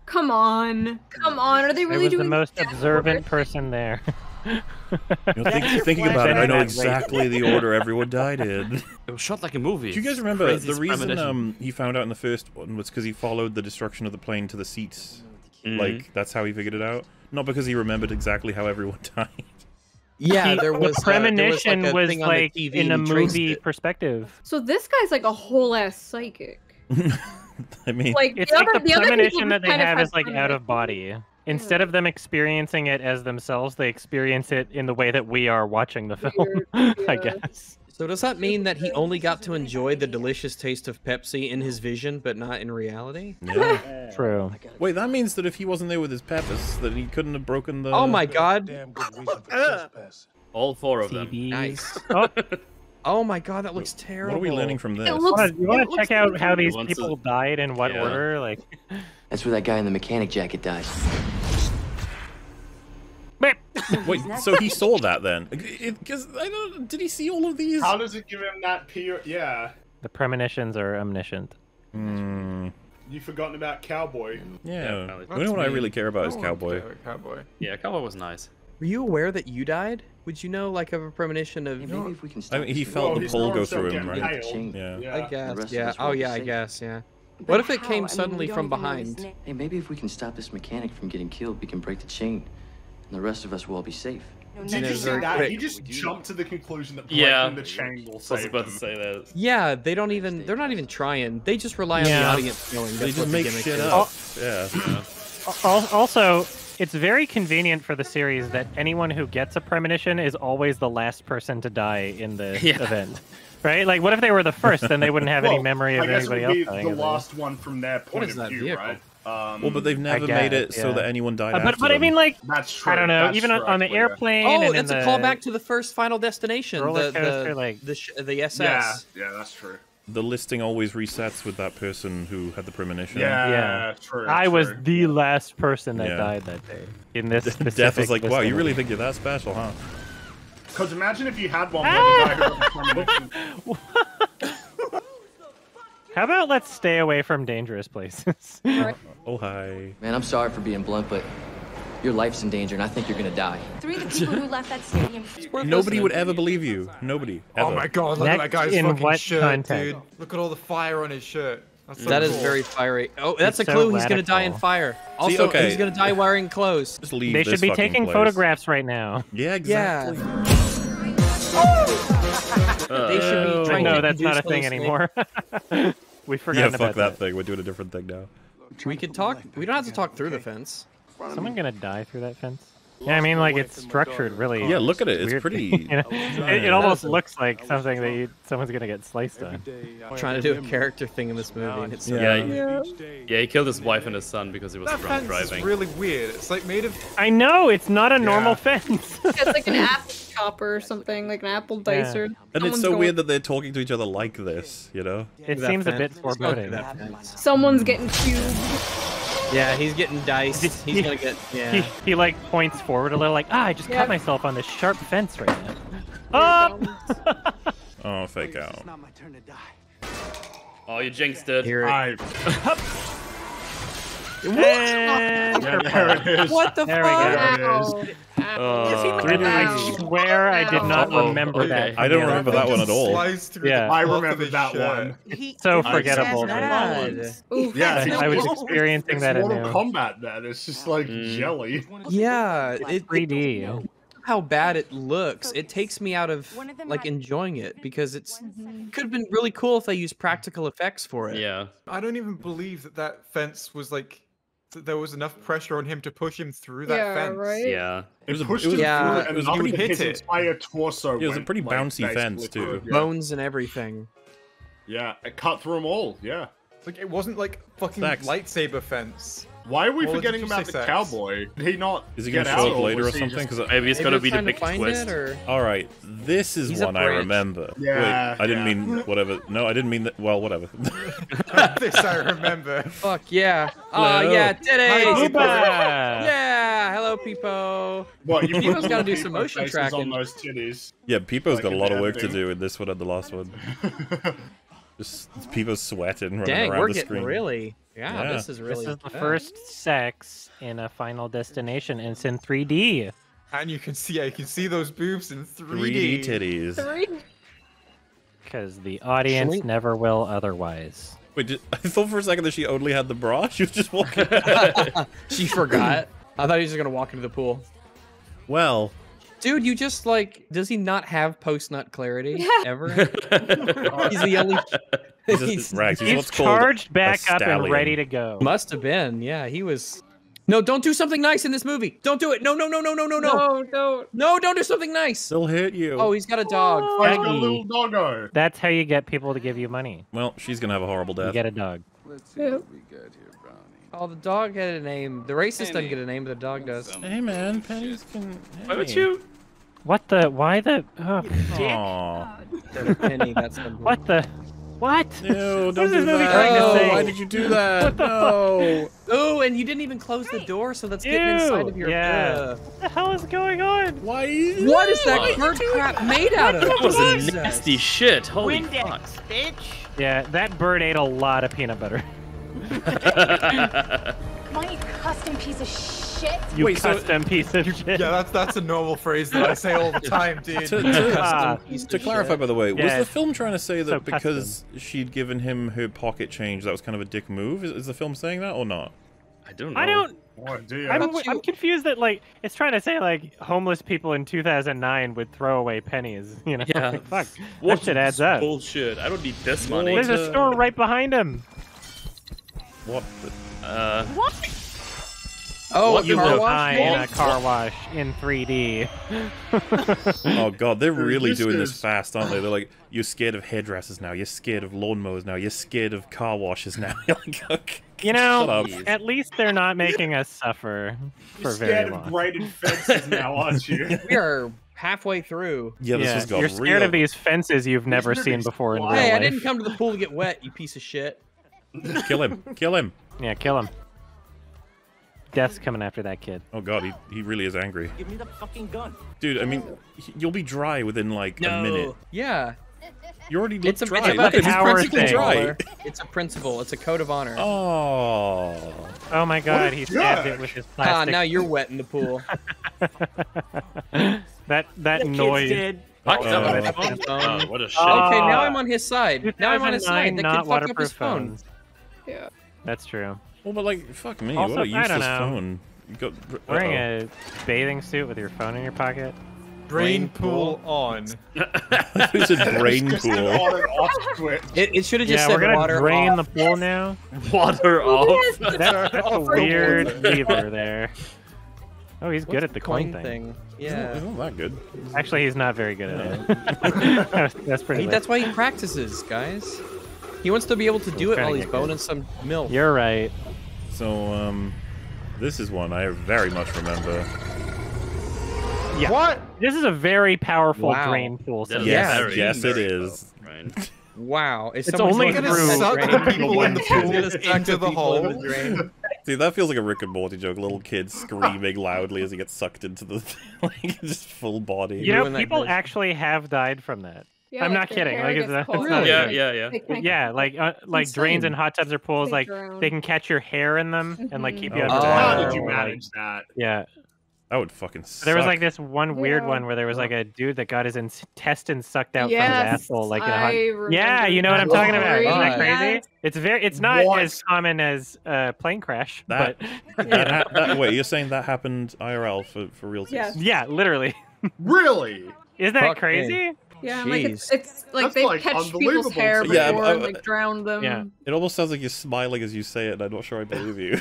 come on. Come on. Are they I really was the most observant order? person there. You know, think, thinking about it, I know exactly the order everyone died in. It was shot like a movie. Do you guys remember Crazy the reason um, he found out in the first one was because he followed the destruction of the plane to the seats? Mhm. Like that's how he figured it out. Not because he remembered exactly how everyone died. Yeah, The- there was the uh, there premonition was, like, a was thing on the in a and he traced movie it. perspective. So this guy's like a whole ass psychic. I mean, Like It's the like other, the the premonition just that they have is like out of body. Instead of them experiencing it as themselves, they experience it in the way that we are watching the film. Weird, I guess. So does that mean that he only got to enjoy the delicious taste of Pepsi in his vision, but not in reality? yeah. True. Wait, that means that if he wasn't there with his peppers, that he couldn't have broken the. Oh my god! Damn good reason for trespass. All four of them. CDs. Nice. Oh, Oh my god, that looks terrible. What are we learning from this? It looks. wanna- you want to check out how these Wants to- people died in what Yeah. order? Like, That's where that guy in the mechanic jacket dies. Beep. Wait, so he saw that then? Because I don't. Did he see all of these? How does it give him that pure? Yeah, the premonitions are omniscient. Hmm. you've forgotten about Cowboy. Yeah. valid. you know what I really care about I is cowboy. Cowboy. Yeah, Cowboy was nice. Were you aware that you died? Would you know, like, of a premonition of? Hey, maybe if we can stop I mean, he felt Well, the pole go through him, right? Yeah. Yeah. I guess. Yeah. Oh yeah, I guess. Yeah. But What if it how? I came mean, suddenly we from don't even know his behind? Hey, maybe if we can stop this mechanic from getting killed, we can break the chain. And the rest of us will all be safe. No, Did you it's see that? quick. He just jumped to the conclusion that Yeah. breaking the chain will save I was save about to say that. Yeah, they don't even. They're not even trying. They just rely on the Yeah. audience knowing. They just the make shit is. up. Yeah. Also, it's very convenient for the series that anyone who gets a premonition is always the last person to die in the Yeah. event. Right? Like, what if they were the first? Then they wouldn't have any memory of I guess anybody it would else be dying. the of last one from their point is of that view, vehicle? right? Um, Well, but they've never made it guess, so that anyone died Uh, but after but I mean, like, That's true. I don't know. That's Even true, on, on the actually, yeah. airplane. Oh, and it's in a callback to the first Final Destination. roller the, coaster, the, like- the, sh- the SS. Yeah, yeah, that's true. the listing always resets with that person who had the premonition. Yeah, Yeah. true. I was the last person that Yeah. died that day in this. Death specific is like, wow, you really think you're that special, huh? Because imagine if you had one where the guy who had the premonition. How about let's stay away from dangerous places? Oh hi. Man, I'm sorry for being blunt, but Your life's in danger, and I think you're gonna die. Three of the people who left that stadium. Nobody would ever believe you. Nobody. Oh ever. Oh my god, look at that guy's in fucking what shirt, context? dude. Look at all the fire on his shirt. That's so That is cool. very fiery. Oh, that's It's a so clue. He's gonna die in fire. Also, okay. he's gonna die wearing clothes. Just leave They this should be taking place. photographs right now. Yeah, exactly. They should be But trying no, to that's not a thing anymore. we forgot Yeah, about fuck that that. thing. We're doing a different thing now. Things. We could talk. We don't have to talk through the fence. Someone gonna die through that fence? Yeah, I mean, like it's structured really. Yeah, look at it. It's weirdly, pretty. you know? it, it almost looks like something that you, someone's gonna get sliced on. trying to do a character thing in this movie, and it's so Yeah, he- yeah, he killed his wife and his son because he was That drunk fence is really weird. It's like made of. I know it's not a normal Yeah. fence. It's like an apple chopper or something, like an apple dicer. And it's so going- weird that they're talking to each other like this, you know? it That seems a bit foreboding. that. Someone's getting cubed. Yeah, he's getting diced. He's gonna get. Yeah. He, he like points forward a little, like ah, I just Yep. caught myself on this sharp fence right now. Oh! Oh, fake out. Oh, you jinxed it. Here it- I, And yeah, there it is. What the There we fuck? go. There it is. Uh, And I swear I did not Oh, remember okay. that. I don't from remember that one at all. Yeah. I remember that shirt. one. So I- forgettable. Bad. Yeah, that's I was no- experiencing It's that Mortal anew. Kombat. Then it's just like Mm. jelly. Yeah, it, 3D. how bad it looks. It takes me out of One of them like enjoying it because it's could have been really cool if they used practical effects for it. yeah. I don't even believe that that fence was like. That there was enough pressure on him to push him through that Yeah, fence. right? Yeah. It was a- pushed it was- him Yeah. through it and was a nothing pretty- his it. entire torso. It was a pretty like, bouncy basically fence, too. Yeah. Bones and everything. yeah, it cut through them all. Yeah. Like it wasn't like fucking Facts. lightsaber fence. Why are we Well, forgetting about the sex? cowboy? Did he not Is he gonna out show up later or was he something? just- Because uh, Maybe it's gonna be was the big twist. or all right, this is He's one I remember. Yeah, Wait, I didn't yeah. mean whatever. No, I didn't mean that. Well, whatever. this I remember. fuck yeah! Oh Hello. yeah, today. Booba! Yeah, hello, Peepo. What you People's put gotta do some motion tracking. on those titties. yeah, Peepo's Like got a lot of work to do in this one and the last one. Just Peepo's sweating running Dang, around we're the getting screen. really. Yeah, Yeah. this is really. This is the good. first sex in a Final Destination, and it's in 3D. And you can see, yeah, you can see those boobs in 3D 3D. titties. Because the audience Shall never will otherwise. Wait, did, I thought for a second that she only had the bra. She was just walking. She forgot. I thought he was just gonna walk into the pool. well, Dude, you just like. Does he not have post nut clarity ever? he's the only. he's, He's- just, he's, He's what's charged back up and ready to go. Must have been. Yeah, he was. No, don't do something nice in this movie. Don't do it. No, no, no, no, no, no, no. No, don't. No, don't do something nice. They'll hit you. Oh, he's got a dog. Like a little doggo. That's how you get people to give you money. Well, she's gonna have a horrible You death. get a dog. Let's see Yeah. Oh, the dog had a name. The racist doesn't get a name, but the dog does. Hey man, pennies can. Why would you? What the? Why the? Oh, Aw. Penny, that's the. what the? What? No, don't do this movie that. trying to Oh, say? why did you do that? What the no. Oh, and you didn't even close the door, so that's getting inside of your. yeah. Ugh. What the hell is going on? Why? What is that bird crap made out of? That was Jesus. nasty shit. Holy fuck. bitch. Yeah, that bird ate a lot of peanut butter. Come on, you custom piece of shit. You Wait, so- custom piece of shit. Yeah, that's that's a normal phrase that I say all the time, dude. To, to- Ah, to clarify, by the way, was the film trying to say that so because she'd given him her pocket change, that was kind of a dick move? Is, is the film saying that or not? I don't know. I don't. What do you? I'm, you- I'm confused that like it's trying to say like homeless people in 2009 would throw away pennies. You know, Yeah. Like, fuck, What that shit adds up. Bullshit. I don't need this money. There's a store right behind him. What? The, Uh, Oh, What you car look- wash? In a car wash in 3D. oh god, they're really this doing this fast, aren't they? They're like, you're scared of hairdressers now, you're scared of lawnmowers now, you're scared of car washes now. You're like, okay, You know, at least they're not making us suffer for very much. You're very scared of long. braided fences now, aren't you? We are halfway through. Yeah, this Yeah, has got you're scared real. of these fences you've never seen before in real squat. Hey, I didn't come to the pool to get wet, you piece of shit. Kill him, kill him. Yeah, kill him. Death's coming after that kid. Oh god, he, he really is angry. Give me the fucking gun. Dude, I mean, you'll be dry within like a minute. Yeah. You already look It's a, dry. it's Look about at him, he's power perfectly thing. dry. It's a principle. It's a code of honor. Oh. Oh my god, he stabbed it with his plastic. Ah, now you're wet in the pool. that that The kids noise. did. Fucked up Oh. my phone. Oh, what a shit. Oh. Okay, now I'm on his side. Now I'm on his 2009 side. The not kid fucked up his waterproof phone. phones. Yeah. That's true. Well, but like, fuck me. Also, what a I useless don't know. phone. You got Wearing uh-oh. a bathing suit with your phone in your pocket. Brain pool on. It's a brain pool. on and off switch. It, it should have just yeah, said we're gonna water drain off. the pool now. Water off. That, that's a Oh, weird lever there. Oh, he's good at the coin thing. Yeah. It's not that good. Actually, he's not very good at it. that's, that's pretty. He- that's why he practices, guys. He wants to be able to do it while he's boning some milk. You're right. So, um, this is one I very much remember. Yeah. What? This is a very powerful Wow. drain pool. System. Yes, very, yes, it very is. Wow. Is It's only going through- to Suck the people in the He's pool gonna suck into the people in hole. the drain. See, that feels like a Rick and Morty joke. Little kid screaming loudly as he gets sucked into the like just full body. You know, people actually have died from that. Yeah, I'm like not kidding. Like, it's, it's caught. not. Yeah, Really? yeah, yeah. They can't- Yeah, like uh, like drains and hot tubs or pools, They like drown. they can catch your hair in them and like keep you underwater. Oh. How did you or, like- manage that? Yeah, that would fucking. Suck. there was like this one weird Yeah. one where there was like a dude that got his intestines sucked out from his asshole, like in a hot. Yeah, you know what I'm that. talking about. Isn't that crazy? Yes. It's very. It's not What? as common as uh, plane crash, That- but That ha- that, wait, you're saying that happened IRL for for real? Yes. yeah, literally. Really? Isn't that Fuck crazy? Yeah, like it's, Jeez. it's like That's, they like, catch people's hair to me. Yeah, before I- and like drown them. Yeah. It almost sounds like you're smiling as you say it. and I'm not sure I believe you.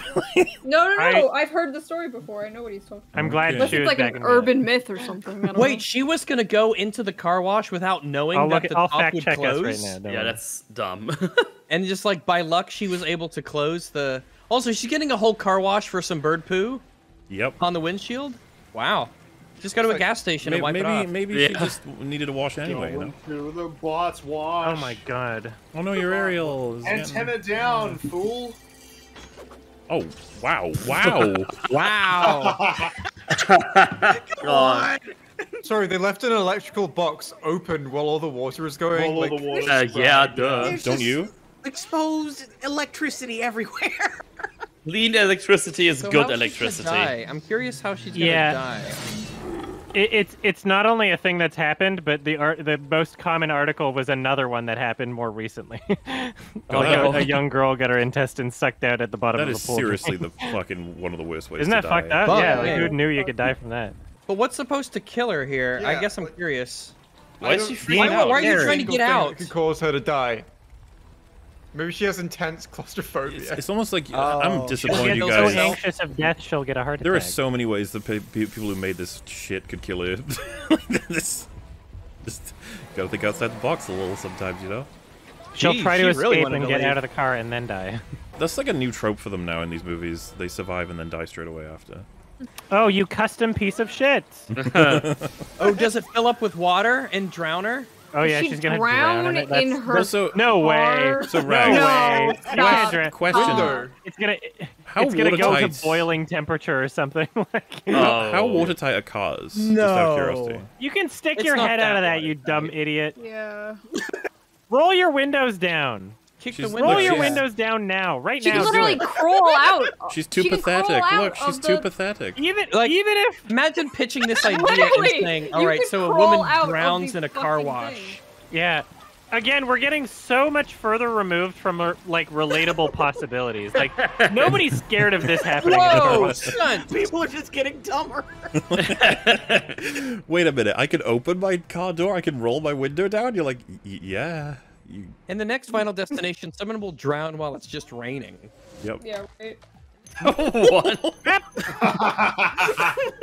No, no, no. I've heard the story before. I know what he's talking. about. I'm glad Okay. Unless she it's was like back an in the- urban myth or something. Wait, know. she was gonna go into the car wash without knowing I'll that look. the I'll top fact would check close, us right now. Yeah, worry. that's dumb. and just like by luck, she was able to close the. Also, she's getting a whole car wash for some bird poo yep. on the windshield. Wow. Just go to a gas station Maybe and wipe maybe, it off. maybe she just needed a wash anyway. You know? The bots wash. Oh my god. Oh no, your Ariel. Is getting- Antenna down, fool. Oh wow, wow. Wow. God. Sorry, they left an electrical box open while all the water was going. All like, of the water. Uh, yeah, duh. There's Don't you? Exposed electricity everywhere. Clean electricity is So good how's she gonna electricity. die? I'm curious how she's gonna Yeah. die. It, it's it's not only a thing that's happened, but the art the most common article was another one that happened more recently. Oh, like a, Oh. a young girl got her intestines sucked out at the bottom That of is the pool. That is seriously the fucking one of the worst ways. Isn't to that fucked die. up? Fuck, yeah, like man. who knew you could die from that? But what's supposed to kill her here? I guess I'm like- curious. Why is she freaking Why- out? why are you trying to get out? that Could cause her to die. Maybe she has intense claustrophobia. It's, it's almost like Oh, I'm disappointed get you those So anxious of death, she'll get a heart attack. There are so many ways the pe- pe- people who made this shit could kill you. this, just gotta think outside the box a little sometimes, you know. She'll Gee, try to she escape really and to get leave. out of the car and then die. That's like a new trope for them now in these movies. They survive and then die straight away after. Oh, you custom piece of shit! Oh, does it fill up with water and drown her? Oh yeah, she she's gonna drown drown in it. in That's- her Also, No way! car? So, No No, way! stop. You question. Window. It's gonna How it's gonna go to boiling temperature or something. like How, how Oh. watertight are cars? Just out of curiosity. you can stick It's your head out of that, you dumb idiot. Yeah. Roll your windows down. Kick She's- the Look, Roll your windows down now, right She now. can do literally crawl out. She's too She pathetic. Look, she's too the- pathetic. Even Like- even if Imagine pitching this idea and saying, "All you right, could so a woman drowns in a car wash." thing. yeah. Again, we're getting so much further removed from uh, like relatable possibilities. Like nobody's scared of this happening. in a car Whoa, wash. son! People are just getting dumber. Wait a minute. I can open my car door. I can roll my window down. You're like, "Y- yeah. You, In the next final destination, someone will drown while it's just raining. yep. Yeah, right. what?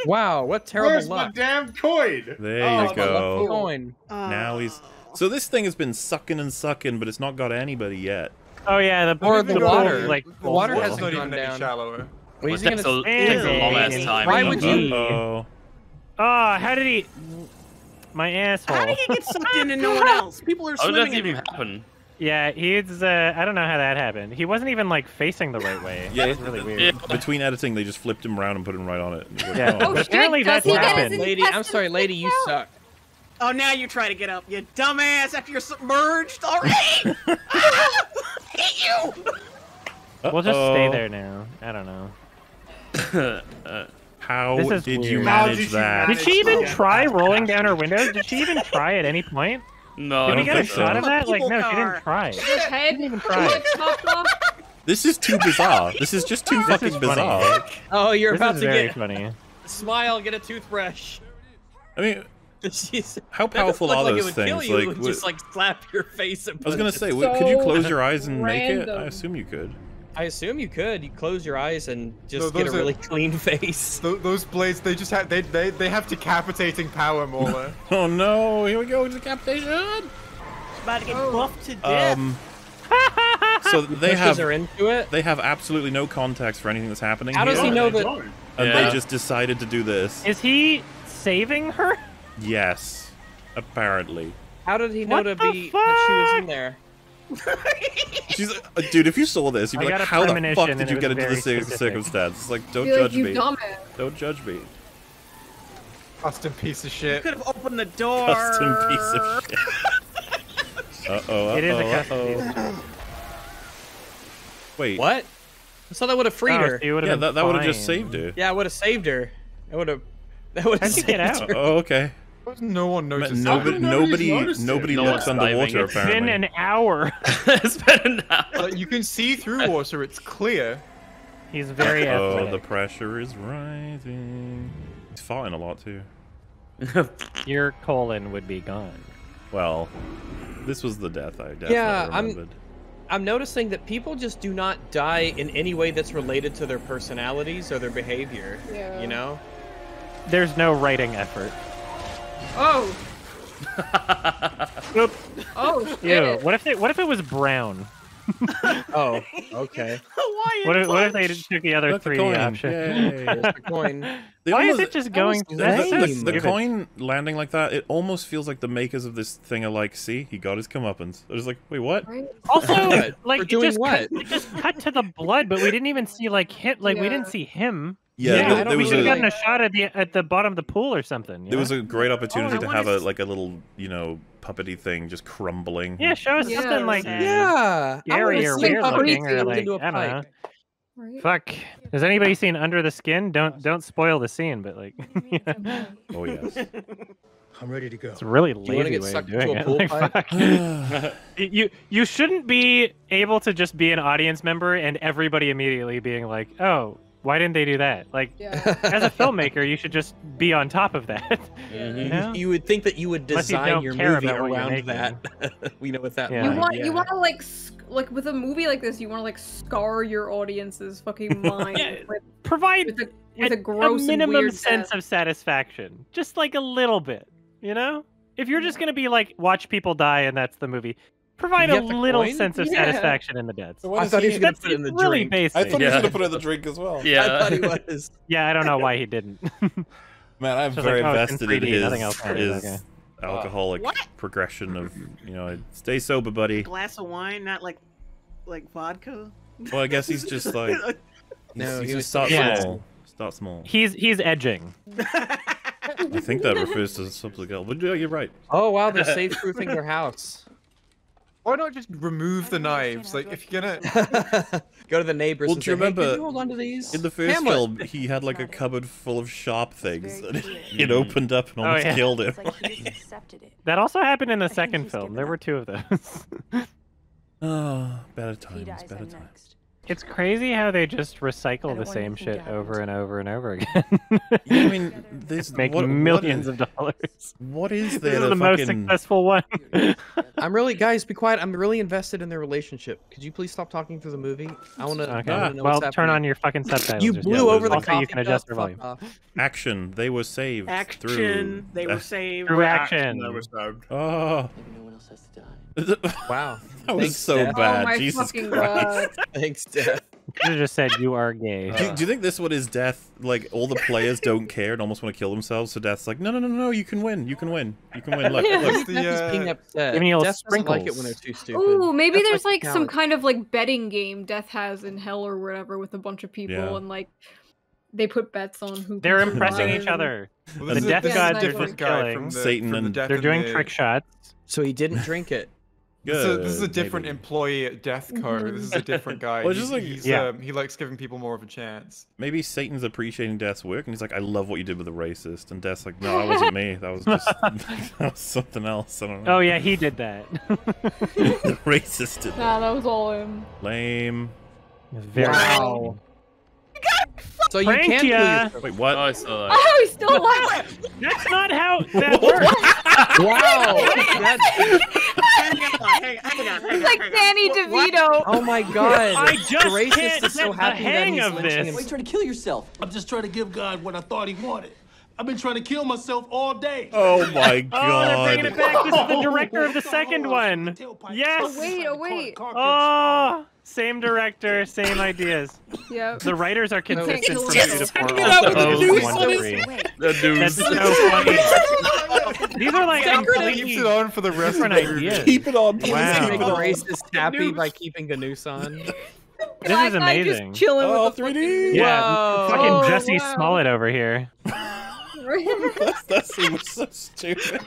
Wow, what terrible Where's my damn coin? There Oh, you go. lucky Coin. Now he's. So this thing has been sucking and sucking, but it's not got anybody yet. Oh yeah, the Or the the pool, water. like The water hasn't it's not gone even any down. shallower. Well, he's It takes gonna a, it takes a long ass time. Why would you- up. Oh. Oh, ah, how did he? My asshole. How did he get sucked in and no one else? People are How did swimming that in even happen? Yeah, he's. Uh, I don't know how that happened. He wasn't even like facing the right way. Yeah, it's really weird. Yeah. Between editing, they just flipped him around and put him right on it. It was like, Yeah. oh. Oh, But shit, apparently does that's he what happened. Lady, I'm sorry, lady, you suck. Oh, now you're trying to get up, you dumbass! After you're submerged already. I hate you. We'll just stay there now. I don't know. Uh, How did you weird. How manage did you that? Did she even Yeah. try rolling down her window? Did she even try at any point? No, Did we get a think shot so. of that? Like, no, she didn't try. His head Didn't even try. like, chopped off. This is too bizarre. This is just too This fucking bizarre. Oh, you're This about is to very get funny. smile, get a toothbrush. I mean, She's- how powerful are like those it would kill things? You, Like, would just like slap your face. And I was gonna punch say, it. what, could you close your eyes and make it? I assume you could. I assume you could. You close your eyes and just No, get a those are- really clean face. Tho- those blades, they just have they, they they have decapitating power, Mauler. Oh no! Here we go, decapitation. About to get buffed to death. Um. So they Pushes have her into it. they have absolutely no context for anything that's happening How here, does he know that? and Yeah. they just decided to do this. Is he saving her? Yes, apparently. How did he know What to the be that she was in there? She's uh, dude. If you saw this, you'd be I like, "How the fuck did you get into very this specific. circumstance?" It's like, don't Be like, judge you me. dumbass. Don't judge me. Custom piece of shit. You Could have opened the door. Custom piece of shit. Uh oh. It is a custom piece. Wait. What? I thought that would have freed Oh, her. she would've Yeah, that, that would have just saved her. Yeah, I would have saved her. I would have. That would have How'd you saved get out? her. Oh, okay. No one But noticed. nobody, nobody, noticed nobody No looks underwater. It's It's Apparently. been an hour. it's been an hour. Like, you can see through water; it's clear. He's very Oh, the pressure is rising. He's farting a lot too. Your colon would be gone. Well, this was the death I definitely Yeah, I'm- I'm noticing that people just do not die in any way that's related to their personalities or their behavior. Yeah. You know? There's no writing effort. Oh. oh Ew. shit. What if it? What if it was brown? Oh, okay. Why? What if, what if they just took the other Got the three coin. option? Yay. Here's the coin. They Why is almost- it just going? almost The, That's the- so the- the stupid. coin landing like that, it almost feels like the makers of this thing are like, see, he got his comeuppance. They're just like, wait, what? Right? Also, What? like For it doing just what? Cut, it just cut to the blood, but we didn't even see like him. Like we didn't see him. Yeah, Yeah, there- there we should have gotten a shot at the at the bottom of the pool or something. you there was a great opportunity I to have a s- like a little, you know, puppety thing just crumbling. yeah. Show us Yeah, something like right. Yeah. I scary or weird looking, or like into a I don't know. Right? Fuck. Has anybody seen Under the Skin? Don't don't spoil the scene, but like, Oh yes. I'm ready to go. it's a really you lazy get way of doing it. Like, fuck. you you shouldn't be able to just be an audience member and everybody immediately being like, oh, why didn't they do that? Like, Yeah. as a filmmaker, you should just be on top of that. Mm-hmm. You know? You would think that you would Unless you design your movie about what you're around that. we know what that Yeah. You means. want yeah. you want to like like with a movie like this, you want to like scar your audience's fucking mind Yeah. with, Provide with, a, with a gross and minimum weird sense death. of satisfaction, just like a little bit. You know, if you're just gonna be like watch people die and that's the movie, provide a little coin? sense of Yeah. satisfaction in the deaths. I thought he was going to That's put it in the really drink. basic. I thought he was Yeah. gonna put it in the drink as well. Yeah. I thought he was. Yeah, I don't know why he didn't. Man, I'm Just very like, oh, in invested in 3D, his, nothing else his okay. alcoholic What? progression of, you know, stay sober, buddy. glass of wine, not like like vodka. Well, I guess he's just like, No, he's he was just start Yeah. small. Start small. he's he's edging. I think that refers to something else. But yeah, you're right. Oh wow, they're safe proofing their house. Why not just remove the knives? Like, if you're gonna, Go to the neighbors Well, and do you say, hey, remember can you hold on to these? In the first Hamlet. film, he had like a cupboard full of sharp things that it opened up and Oh, almost yeah. killed him. Like he just accepted it. That also happened in the second film. There up. were two of those. Ah, oh, better times, better times. next. It's crazy how they just recycle the same shit died. over and over and over again. Yeah, I mean, this Make what, millions what, of dollars. What is This there is to the most successful one. I'm really, guys, be quiet. I'm really invested in their relationship. Could you please stop talking through the movie? I want to. Okay. I wanna well, what's turn on your fucking subtitles. You blew over the also, coffee you can adjust cup. your volume. off. Action. They were saved Action. through. They were saved. Through action. That was saved. Oh, Maybe no one else has to die. Wow. that was Thanks, so Dad. bad. oh my Jesus fucking Christ. god! Thanks, Dad. You could have just said you are gay. Do, do you think this one is death? Like all the players don't care and almost want to kill themselves. So death's like, no, no, no, no, you can win. You can win. You can win. Look, Yeah. look. the, Death being uh, upset. Giving you little Death doesn't like it sprinkles. when they're too stupid. Ooh, maybe Death there's likes like some kind of like betting game Death has in Hell or whatever with a bunch of people Yeah. and like they put bets on who. They're can impressing survive. each other. Well, the is- death this is gods are different just guy killing. from the- Satan from the and- death They're doing the- trick shots. So he didn't drink it. This is, a, this is a different maybe. employee at Deathco. This is a different guy. Well, just like- he's, Yeah. um, he likes giving people more of a chance. Maybe Satan's appreciating Death's work, and he's like, "I love what you did with the racist," and Death's like, "No, that wasn't me. That was just that was something else. I don't know." Oh yeah, he did that. the racist did that. Nah, that was all him. Lame. Very Wow. So you Pranked can kill ya. yourself. Wait, what? Oh, I saw that. Oh, he's still alive. That's not how that works. Wow. That's, Hang hang, hang on, hang It's on, like. Danny DeVito. oh my god. I just the racist can't is so get the happy that hang he's of lynching this. Why are you trying to kill yourself? I'm just trying to give God what I thought he wanted. I've been trying to kill myself all day. Oh my Oh, they're bringing it back. This is the director of the second one. Yes. Oh wait, oh wait. Oh, same director, same ideas. Yep. The writers are consistent kill from two to four. Check it out with the also news on to his- three. The news. That's so funny. These are like Keeps completely it on for the rest of different the movie. ideas. Keep it on. please. Wow. Make the Oh. racist happy by keeping a noose on. This Black is amazing. Just chilling Oh, with the 3D. Yeah, Whoa. fucking Oh, Jesse wow. Smollett over here. That's, that scene was so stupid.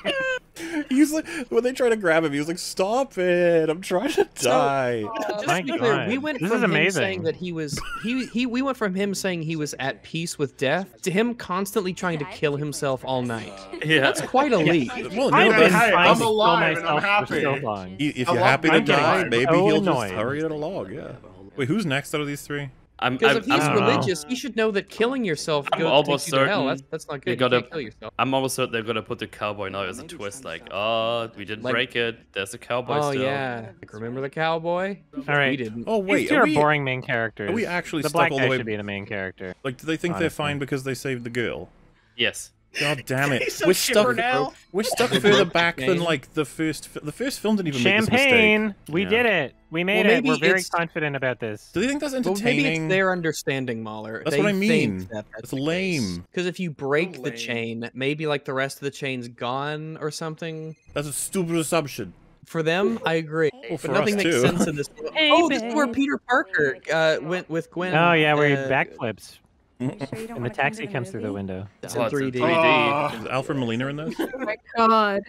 He's like, when they try to grab him, he was like, "Stop it! I'm trying to uh, die." Just My to be clear, we went This from him amazing. saying that he was he he we went from him saying he was at peace with death to him constantly trying to kill himself all night. Yeah. That's quite a leap. Well, I've no, been but hey, I'm to kill alive and I'm myself for so happy. long. if you're happy to I'm die, maybe he'll annoyed. just hurry it along. Yeah. Wait, who's next out of these three? I'm, Because I'm, if he's I'm, know. religious, he should know that killing yourself I'm goes almost takes you to hell. That's, that's not they good. gotta- You can't kill yourself. I'm almost certain they're gonna put the cowboy now as a twist. Like, oh, we didn't Like- break it. There's a cowboy Oh still. yeah, like, remember the cowboy? All We right. didn't. Oh These wait, two are are we, boring main characters. are we actually the stuck black all guy way- should be the main character. like, do they think they're fine because they saved the girl? Yes. God damn it! He's so we're stuck. now. We're stuck further back than like the first. fi- The first film didn't even make this Champagne. mistake. We Yeah. did it. We made Well, it. We're very it's- confident about this. Do they think that's Well, maybe entertaining? it's their understanding, Mauler. That's they what I mean. That that's It's lame. Because if you break the chain, maybe like the rest of the chain's gone or something. That's a stupid assumption. For them, I agree. Well, for but nothing us makes too. sense in this. Hey, oh, this is where. Peter Parker uh, went with Gwen. Oh yeah, where he uh, backflips Sure and the wanna come taxi to comes through the window. It's Oh, in it's in 3D. 3D. Is Alfred Molina in this? Oh my god.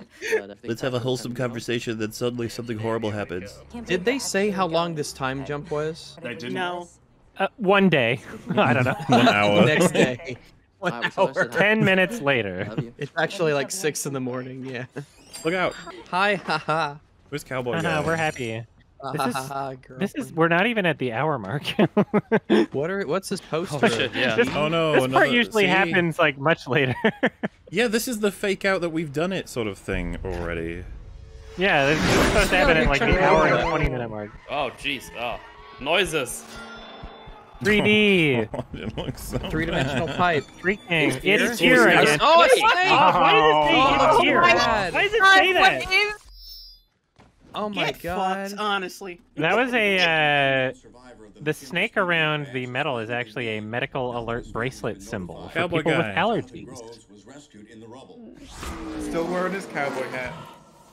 Let's have a wholesome conversation, then suddenly something horrible happens. Did they say how long this time jump was? They didn't. No. Uh, one day. I don't know. One hour. Next day. One Alright, so that's hour. Ten minutes later. It's actually like six in the morning. Yeah. Look out! Hi, haha. Where's Cowboy Haha, guy? we're happy. This is, this is we're not even at the hour mark. What are what's his poster? Oh shit, yeah. This, Oh no! this another, part usually see? happens like much later. Yeah, this is the fake out that we've done it sort of thing already. yeah, this is supposed to happen at like the hour and twenty minute mark. Oh jeez. Oh. Noises. 3D. it looks so Three-dimensional pipe. Freaking. Here? It's here again. Oh, it's Oh, fake! why does it say Oh, it's here? Why does it say oh, what that? Is- Oh my Get god. fucked, honestly. That was a uh, the snake around the metal is actually a medical alert bracelet symbol for Cowboy people guy. with allergies. was rescued in the rubble. Still wearing his cowboy hat.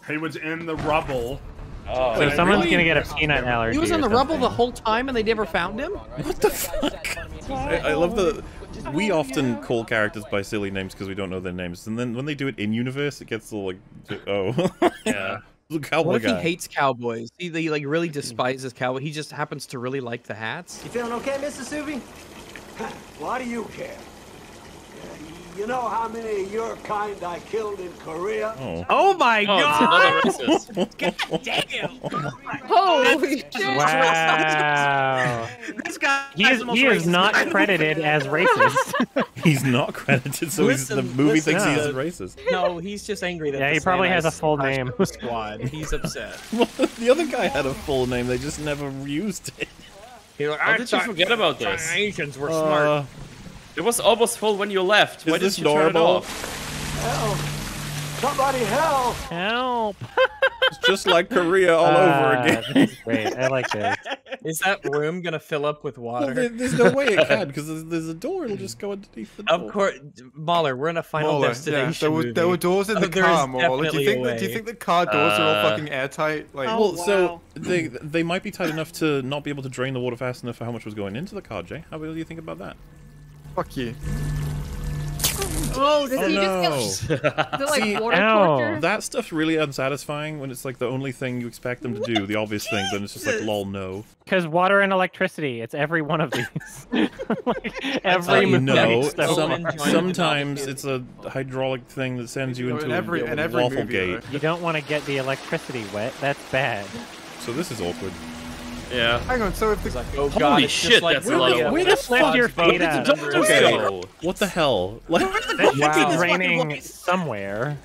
He was in the rubble. Oh. So someone's really? gonna get a peanut allergy. He was in the rubble the whole time and they never found him? What the fuck? I, I love the. We often call characters by silly names because we don't know their names, and then when they do it in universe, it gets all like, oh, Yeah. The cowboy What if guy. he hates cowboys? He, he like really despises cowboy. He just happens to really like the hats. You feeling okay, Mr. Suvi? Why do you care? You know how many of your kind I killed in Korea? Oh. Oh my Oh, it's another racist. Damn. Holy shit. Wow. This guy He is, he is not guy in the credited as racist. He's not credited, so he's, the movie listen thinks he to- is racist. No, he's just angry that Yeah, he probably has a full name. Squad. He's upset. Well, the other guy had a full name, they just never used it. He's like, How did you forget about this? Asians were uh, smart. Uh, It was almost full when you left. Is Why this didn't you turn it normal? off? Help! Somebody help! Help. it's just like Korea all over Ah, again. this is great. I like this. Is that room gonna fill up with Well, water? there- there's no way it can because there's, there's a door. It'll just go underneath the door. Of course, Mauler, we're in a Final Mauler, Destination yeah, there were there were doors in Oh, the car, Mauler. Do you think that, do you think the car doors are all Uh, fucking airtight? Like, Oh, Well, so they they might be tight enough to not be able to drain the water fast enough for how much was going into the car, Jay. How do you think about that? Fuck you. Oh, does Oh he no! just get the like See, water Ow. torture? that stuff's really unsatisfying when it's like the only thing you expect them to do, the obvious thing. Then it's just like, lol, no. Because water and electricity, it's every one of these. like, Uh, every you movie. know, some, sometimes it's a hydraulic thing that sends you In into every- a, in every waffle movie, gate. though. You don't want to get the electricity wet. That's bad. So this is awkward. Yeah. Hang on, so if the Like, oh Holy god, shit, just like that's a lot of Willy work. with Just your feet that's up. Okay. What the hell? Like, Wow, raining somewhere.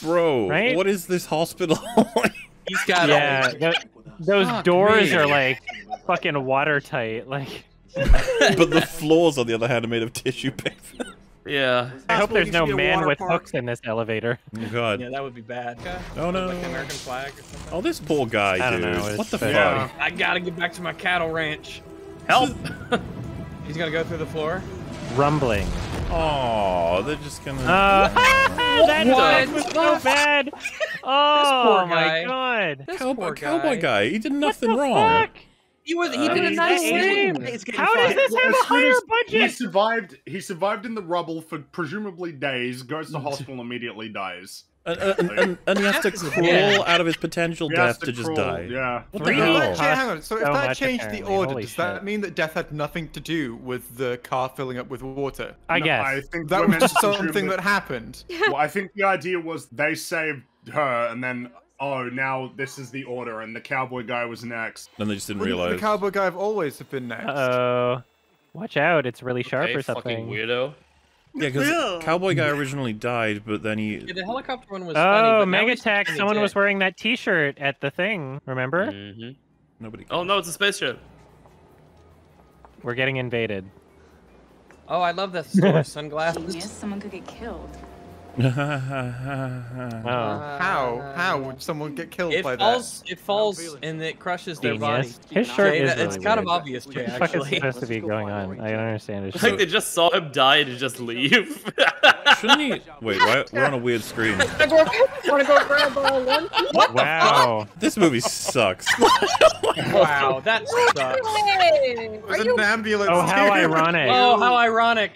bro, Right? what is this hospital? He's got Yeah, all tho- those Fuck doors me. are like fucking watertight. Like, but the floors, on the other hand, are made of tissue paper. Yeah. I hope there's no man with park. hooks in this elevator. Oh god. Yeah, that would be bad. Oh no. Like American flag or something. Oh, this poor guy, I don't dude. know, What it's the fuck? Yeah. I gotta get back to my cattle ranch. Help! He's gonna go through the floor. Rumbling. Oh, they're just gonna. Uh, that What? was so bad. Oh my god. This cowboy, poor cowboy guy. guy. He did nothing wrong. fuck? He was. He Uh, did a nice the thing. same. He's getting How does this have as a higher as He survived. He survived in the rubble for presumably days. Goes to hospital immediately dies. And, and, and, and he has to crawl Yeah. out of his potential He death to, just die. Yeah. What the Three hell? hang on. So if so that much, changed the order, Holy does that mean that death had nothing to do with the car filling up with water? I No, guess. I think That was meant just to presume something that happened. Well, I think the idea was they saved her, and then oh, now this is the order, and the cowboy guy was next. And they just didn't Wouldn't realize. The cowboy guy have always have been next. Uh-oh. Watch out, it's really sharp Okay, or fucking something. weirdo. Yeah, because Cowboy Guy originally died, but then he. Yeah, the helicopter one was funny. Oh, but Mega Tech! fucking Someone was wearing that T-shirt at the thing. Remember? Mm-hmm. Nobody. Oh no, it's a spaceship. We're getting invaded. Oh, I love this store. Sunglasses. Genius. Someone could get killed. Oh. How? How would someone get killed It by falls. It falls and it crushes their body. His shirt Jay, is that- it's really kind of obvious, Jay. What the fuck is supposed to be going on? I don't understand his It's like they just saw him die and just leave. Shouldn't he? Wait, why, we're on a weird screen. Wanna go, wanna go grab all one? Wow. This movie sucks. wow, that sucks. Hey, There's an ambulance. Oh, how ironic. Oh, how ironic!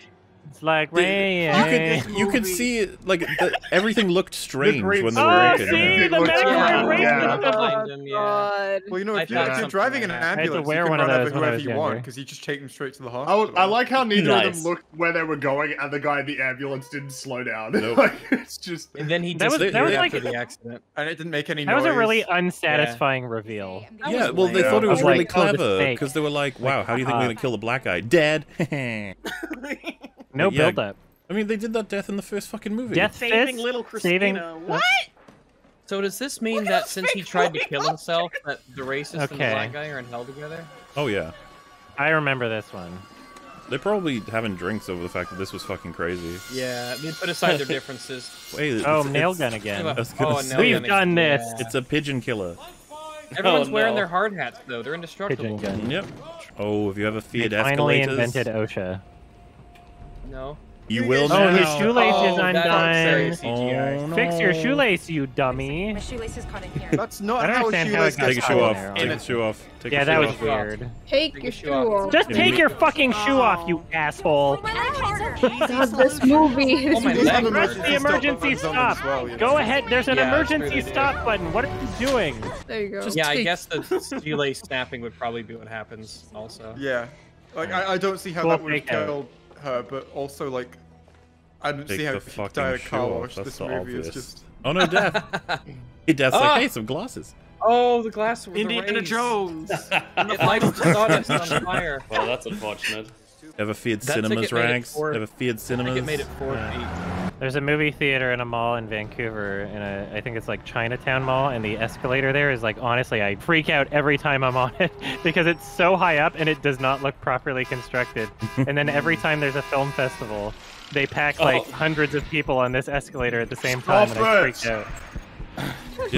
It's like You could, you could see like the, everything looked strange green when they Oh, were naked. see, It the looks Mega around, yeah. racist. Behind him, yeah. God. Well, you know, I if you're, if you're driving an like that. I to ambulance, wear you can one run over whoever was you want because you just take them straight to the I, hospital. would- I like how neither of them looked where they were going, and the guy in the ambulance didn't slow down. Nope. like, it's just. And then he That was- disappeared that was after like- the accident. and it didn't make any noise. That noise. was a really unsatisfying reveal. Yeah, well, they thought it was really like, oh, this is clever because they were like, "Wow, how do you think we're uh-huh. gonna kill the black guy? Dead." No Yeah. build up. I mean, they did that death in the first fucking movie. Death Saving fist, little saving. Christina. What? So does this mean that since he tried to kill himself, that the racist and the black guy are in hell together? Oh yeah, I remember this one. they're probably having drinks over the fact that this was fucking crazy. Yeah, they put aside their differences. Wait, Oh, nail gun again. Oh, I was gonna Oh, say, nail We've gun done this. Yeah. It's a pigeon killer. Everyone's Oh, wearing no. their hard hats though. They're indestructible. Pigeon gun. Yep. Oh, if you have you ever They feared finally invented OSHA. No. You will Oh, now. his shoelace Oh, is undone. Oh, no. Fix your oh. shoelace, you dummy. My shoelace is caught in here. That's not I don't how a understand how it got Take a shoe off. Take in shoe off. Take Yeah, that was off. weird. Take Take your your shoe shoe off. off. Just Yeah, take you- your fucking shoe off, you asshole. God, this movie is Oh my These have leg. Press the emergency buttons on them as stop. well, you know. Go ahead. There's an Yeah, emergency they do. stop button. What are you doing? There you go. yeah, I guess the shoelace snapping would probably be what happens. Also. Yeah. Like, I, I don't see how that would have killed her, but also, like, I don't Take see how the it could die a car wash. That's This movie obvious. is just. Oh no, death. He death's Ah! like, hey, some glasses. Oh, the glass. with the Indiana rays. Jones. It lights the sawdust on fire. well, that's unfortunate. Ever feared That cinemas made it ranks? four- Ever feared I cinemas? think it made it four Yeah. feet. There's a movie theater in a mall in Vancouver, in a I think it's like Chinatown Mall, and the escalator there is like honestly, I freak out every time I'm on it because it's so high up and it does not look properly constructed. and then every time there's a film festival, they pack oh. like Oh. hundreds of people on this escalator at the same time, and I freak out. Yeah,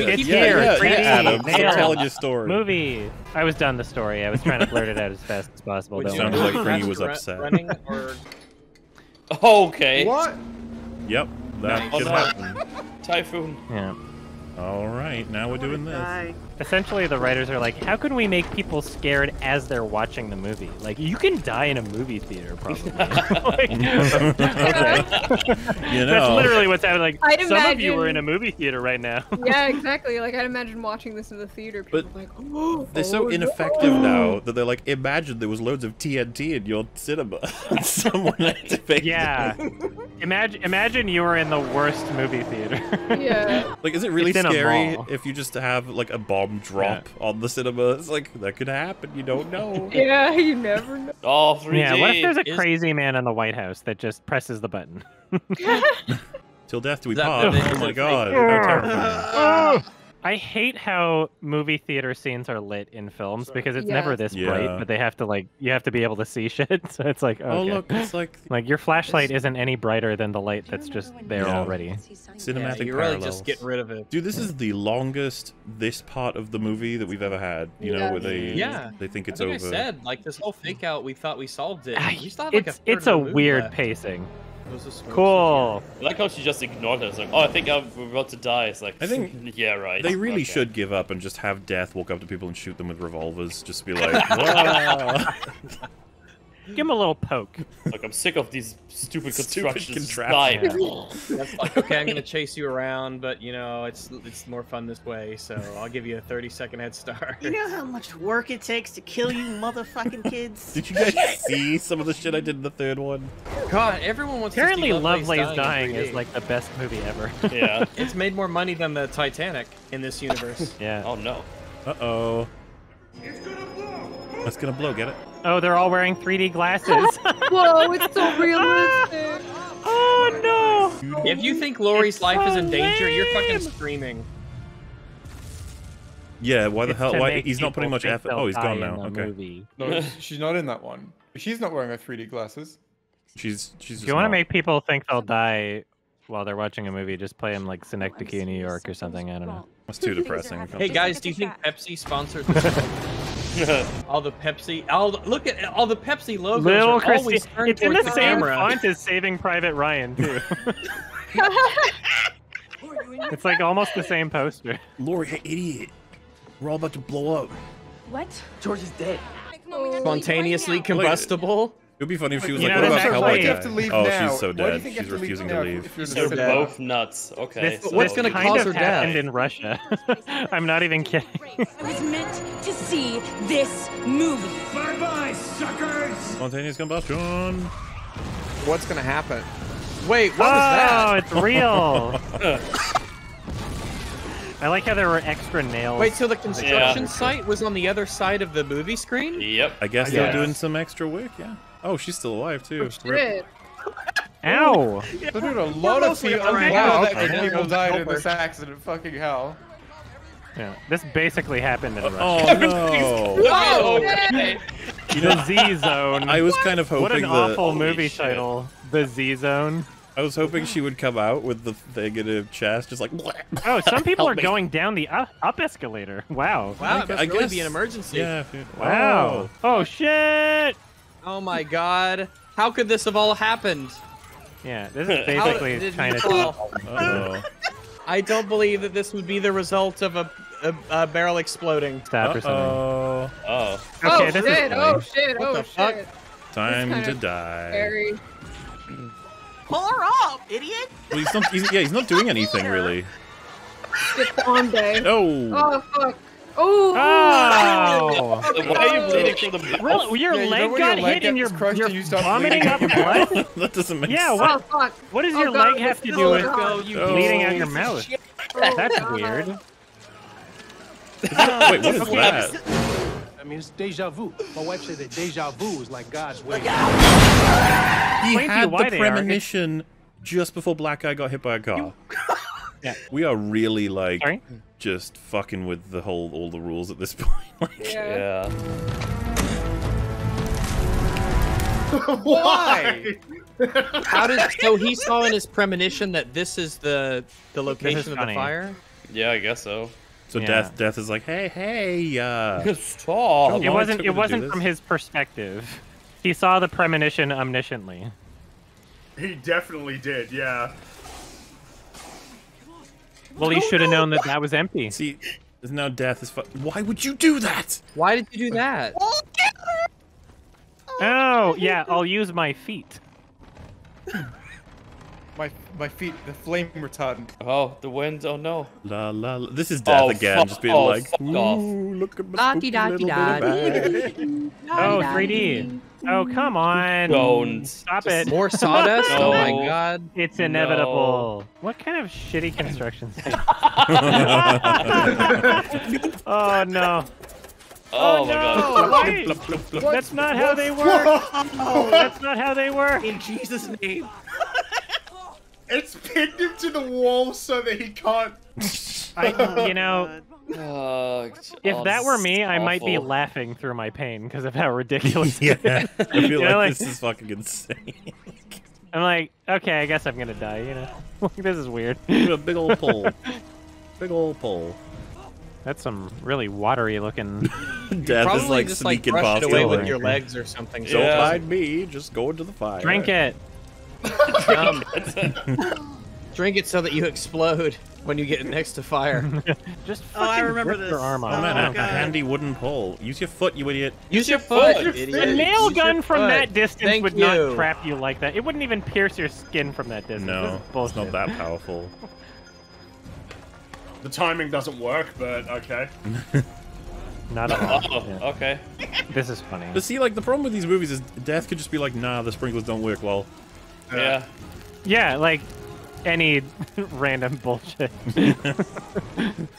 It's yeah, here, yeah, 3D, yeah, Adam. Stop nailed. telling your story. Movie. I was done the story. I was trying to blurt it out as fast as possible. Would Don't Sounded like rather Fringy was upset. Running or Okay. What? Yep, that Nice. could Oh, happen. Typhoon. Yeah. All right, now we're doing this. Die. Essentially, the writers are like, how can we make people scared as they're watching the movie? Like, you can die in a movie theater, probably. Like, okay. You That's literally what's happening. Like, I'd some of you are in a movie theater right now. yeah, exactly. Like I'd imagine watching this in the theater. People But like, oh, They're so oh, ineffective no. now that they're like, imagine there was loads of TNT in your cinema. Someone had to make Yeah. Imagine, imagine you were in the worst movie theater. Yeah. Like, is it really It's scary if you just have like a bomb drop on the cinema? It's like that could happen. You don't know. Yeah, you never know. Oh, 3D. Yeah, what if there's a is- crazy man in the White House that just presses the button? Till death do we Is that part. the- Oh my god. fake? How terrifying. I hate how movie theater scenes are lit in films because it's never this Yeah. bright, but they have to like you have to be able to see shit. So it's like okay. Oh look, it's like like your flashlight isn't any brighter than the light that's just there Yeah. already. cinematic Yeah, you're really just getting rid of it. Dude, this is the longest this part of the movie that we've ever had. You know, where they Yeah. they think it's I think over. I said like this whole fake out. We thought we solved it. Ah, We still have, like, it's a third it's of a weird left. pacing. It was a smoke Cool. I like how she just ignored it. It's like, oh, I think I'm we're about to die. It's like, I think yeah, right. They really Okay. should give up and just have Death walk up to people and shoot them with revolvers. Just be like, "Whoa." Give him a little poke. Like, I'm sick of these stupid Stupid constructions. contraptions. Die. Like, okay, I'm gonna chase you around, but you know, it's it's more fun this way. So I'll give you a 30 second head start. You know how much work it takes to kill you motherfucking kids? Did you guys see some of the shit I did in the third one? God, everyone wants Apparently, to see Lovelace Lovelace dying in is like the best movie ever. Yeah. It's made more money than the Titanic in this universe. yeah. Oh no. Uh oh. It's gonna blow. Get a blow, get it? Oh, they're all wearing 3D glasses. Whoa, it's so realistic. oh no! if you think Lori's life is in so danger, you're fucking screaming. Yeah. Why the It's hell? Why he's not putting much effort? Oh, he's gone now. Okay. movie. No, she's not in that one. She's not wearing her 3D glasses. She's she's. If you want to make people think they'll die while they're watching a movie, just play them like Synecdoche, in New York, or something. I don't know. That's too depressing. Hey guys, do you think Pepsi sponsored this? all the Pepsi, all the, look at all the Pepsi logos Little are Christy, it's in the the same camera. font as Saving Private Ryan too. it's like almost the same poster. Lori, hey, idiot! We're all about to blow up. What? George is dead. Spontaneously combustible. It would be funny if she was You like, know, "What about is Cowboy why you Guy?" have to leave oh, now. she's so Why do you dead. She's have to leave refusing to leave. if you're in They're the cinema? both nuts. Okay. This, so What's gonna cause her death? happened in Russia. I'm not even kidding. I was meant to see this movie. Bye bye, suckers! Spontaneous combustion. What's gonna happen? Wait, oh, what is that? Oh, it's real. I like how there were extra nails. Wait, so the construction Yeah. site was on the other side of the movie screen? Yep. I guess Yeah. they're doing some extra work. Yeah. Oh, she's still alive too. Rip. Shit. Ow! Dude, a lot of people, alright. wow, Wow, that okay. people died in this accident. Fucking hell. Yeah, this basically happened in uh, Russia. Oh no. Oh, okay. The Z Zone. I was kind of hoping what an that awful Holy movie shit. title. The Z Zone. I was hoping she would come out with the thing in her chest, just like. Oh, some people are me. going down the up, up escalator. Wow. Wow, I it must I really guess- be an emergency. Yeah. Wow. Oh. oh shit. Oh my god. How could this have all happened? Yeah, this is basically did you Oh. Uh-oh. I don't believe that this would be the result of a, a, a barrel exploding. Stop or something. Uh-oh. Oh. Okay, oh this shit! is Oh shit! What Oh the fuck? shit! Time to die. Scary. Pull her up, idiot! Well, he's not. He's, yeah, he's not doing anything really. It's on day. Oh. Oh fuck! Oh! Oh! Why are you bleeding from the mouth? Well, your Yeah, you know leg got your leg hit and you're, crushed you're and you start vomiting up your blood? that doesn't make Yeah, sense. Oh what? fuck! What does Oh, your God, leg have to do with oh, you Oh. bleeding out your mouth? Oh, That's God. weird. Wait, what is that? I mean, it's deja vu. My wife said that deja vu is like God's way. He Explain to you had the they are. premonition just before Black Guy got hit by a car. Yeah. We are really like Sorry? just fucking with the whole all the rules at this point. Like, Yeah. Yeah. Why? How did so he saw in his premonition that this is the the location of the fire? Yeah, I guess so. So Yeah. death death is like, hey, hey, uh Stop. It wasn't. took It him to do wasn't from his perspective. He saw the premonition omnisciently. He definitely did, yeah. Well, he should have known that that was empty. see There's now death is fu- Why would you do that? Why did you do that? Oh, yeah, I'll use my feet. My my feet, the flame retardant. Oh, the wind. Oh no. La la. la. This is death Oh, again. Just being oh, like, fuck off. "Ooh, look at my Dotty spooky dotty little bit of Oh, 3D. Oh, come on. Don't. Stop Just it. More sawdust? Oh my god. It's inevitable. What kind of shitty construction site? oh no. Oh, oh no. my god. Wait. That's not how they work. That's not how they work. In Jesus' name. It's pinned him to the wall so that he can't. I, you know, Oh, if oh, that were me, is I might be awful. laughing through my pain because of how ridiculous. yeah, it is. I feel You like, know, like- this is fucking insane. I'm like, okay, I guess I'm gonna die. You know, this is weird. a big old pole. Big old pole. That's some really watery looking. Death Probably is like just like sneaking brushed past away over. with your legs or something. Don't Yeah. mind me. Just go into the fire. Drink it. Yum. Drink it so that you explode when you get next to fire. Just Oh, I remember rip this. your arm Oh, off. man, Oh, a, a handy wooden pole. Use your foot, you idiot. Use your foot, foot, A idiot. nail Use gun from foot. that distance Thank would you. not trap you like that. It wouldn't even pierce your skin from that distance. No, is it's not that powerful. The timing doesn't work, but okay. Not at all. Oh, Yeah. okay. This is funny. But see, like, the problem with these movies is death could just be like, nah, the sprinklers don't work well. Yeah. Yeah, like any random bullshit.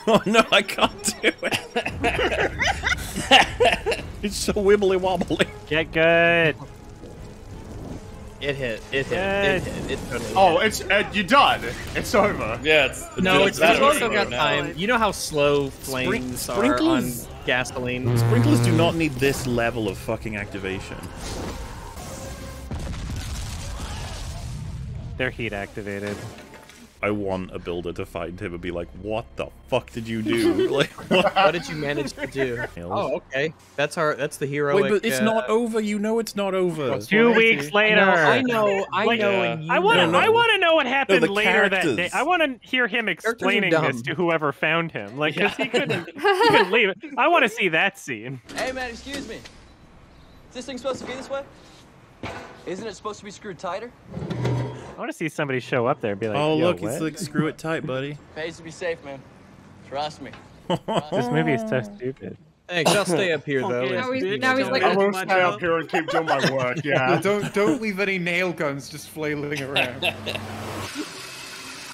oh no, I can't do it. it's so wibbly wobbly. Get good. It hit. It hit. Good. It hit. It totally hit. Oh, it's uh, you're done. It's over. Yeah, it's No, it's it's better still still got now. time. You know how slow flames are on gasoline? Sprinklers do not need this level of fucking activation. They're heat activated. I want a builder to find him and be like, what the fuck did you do? like, what? What did you manage to do? Oh, okay. That's our. That's the hero. Wait, but it's uh, not over. You know it's not over. Two weeks later. I know. I Like, know. Yeah. I want to. No, no. I want to know what happened the later that day. I want to hear him explaining this to whoever found him. Like, because he couldn't. he couldn't leave. it. I want to see that scene. Hey, man, excuse me. Is this thing supposed to be this way? Isn't it supposed to be screwed tighter? I want to see somebody show up there and be like, oh, look, what? it's like, screw it tight, buddy. Pays to be safe, man. Trust me. This movie is so stupid. Thanks. I'll stay up here though. Okay, Now he's- now he's like- I will my stay up here and keep doing my work. Yeah. don't don't leave any nail guns just flailing around.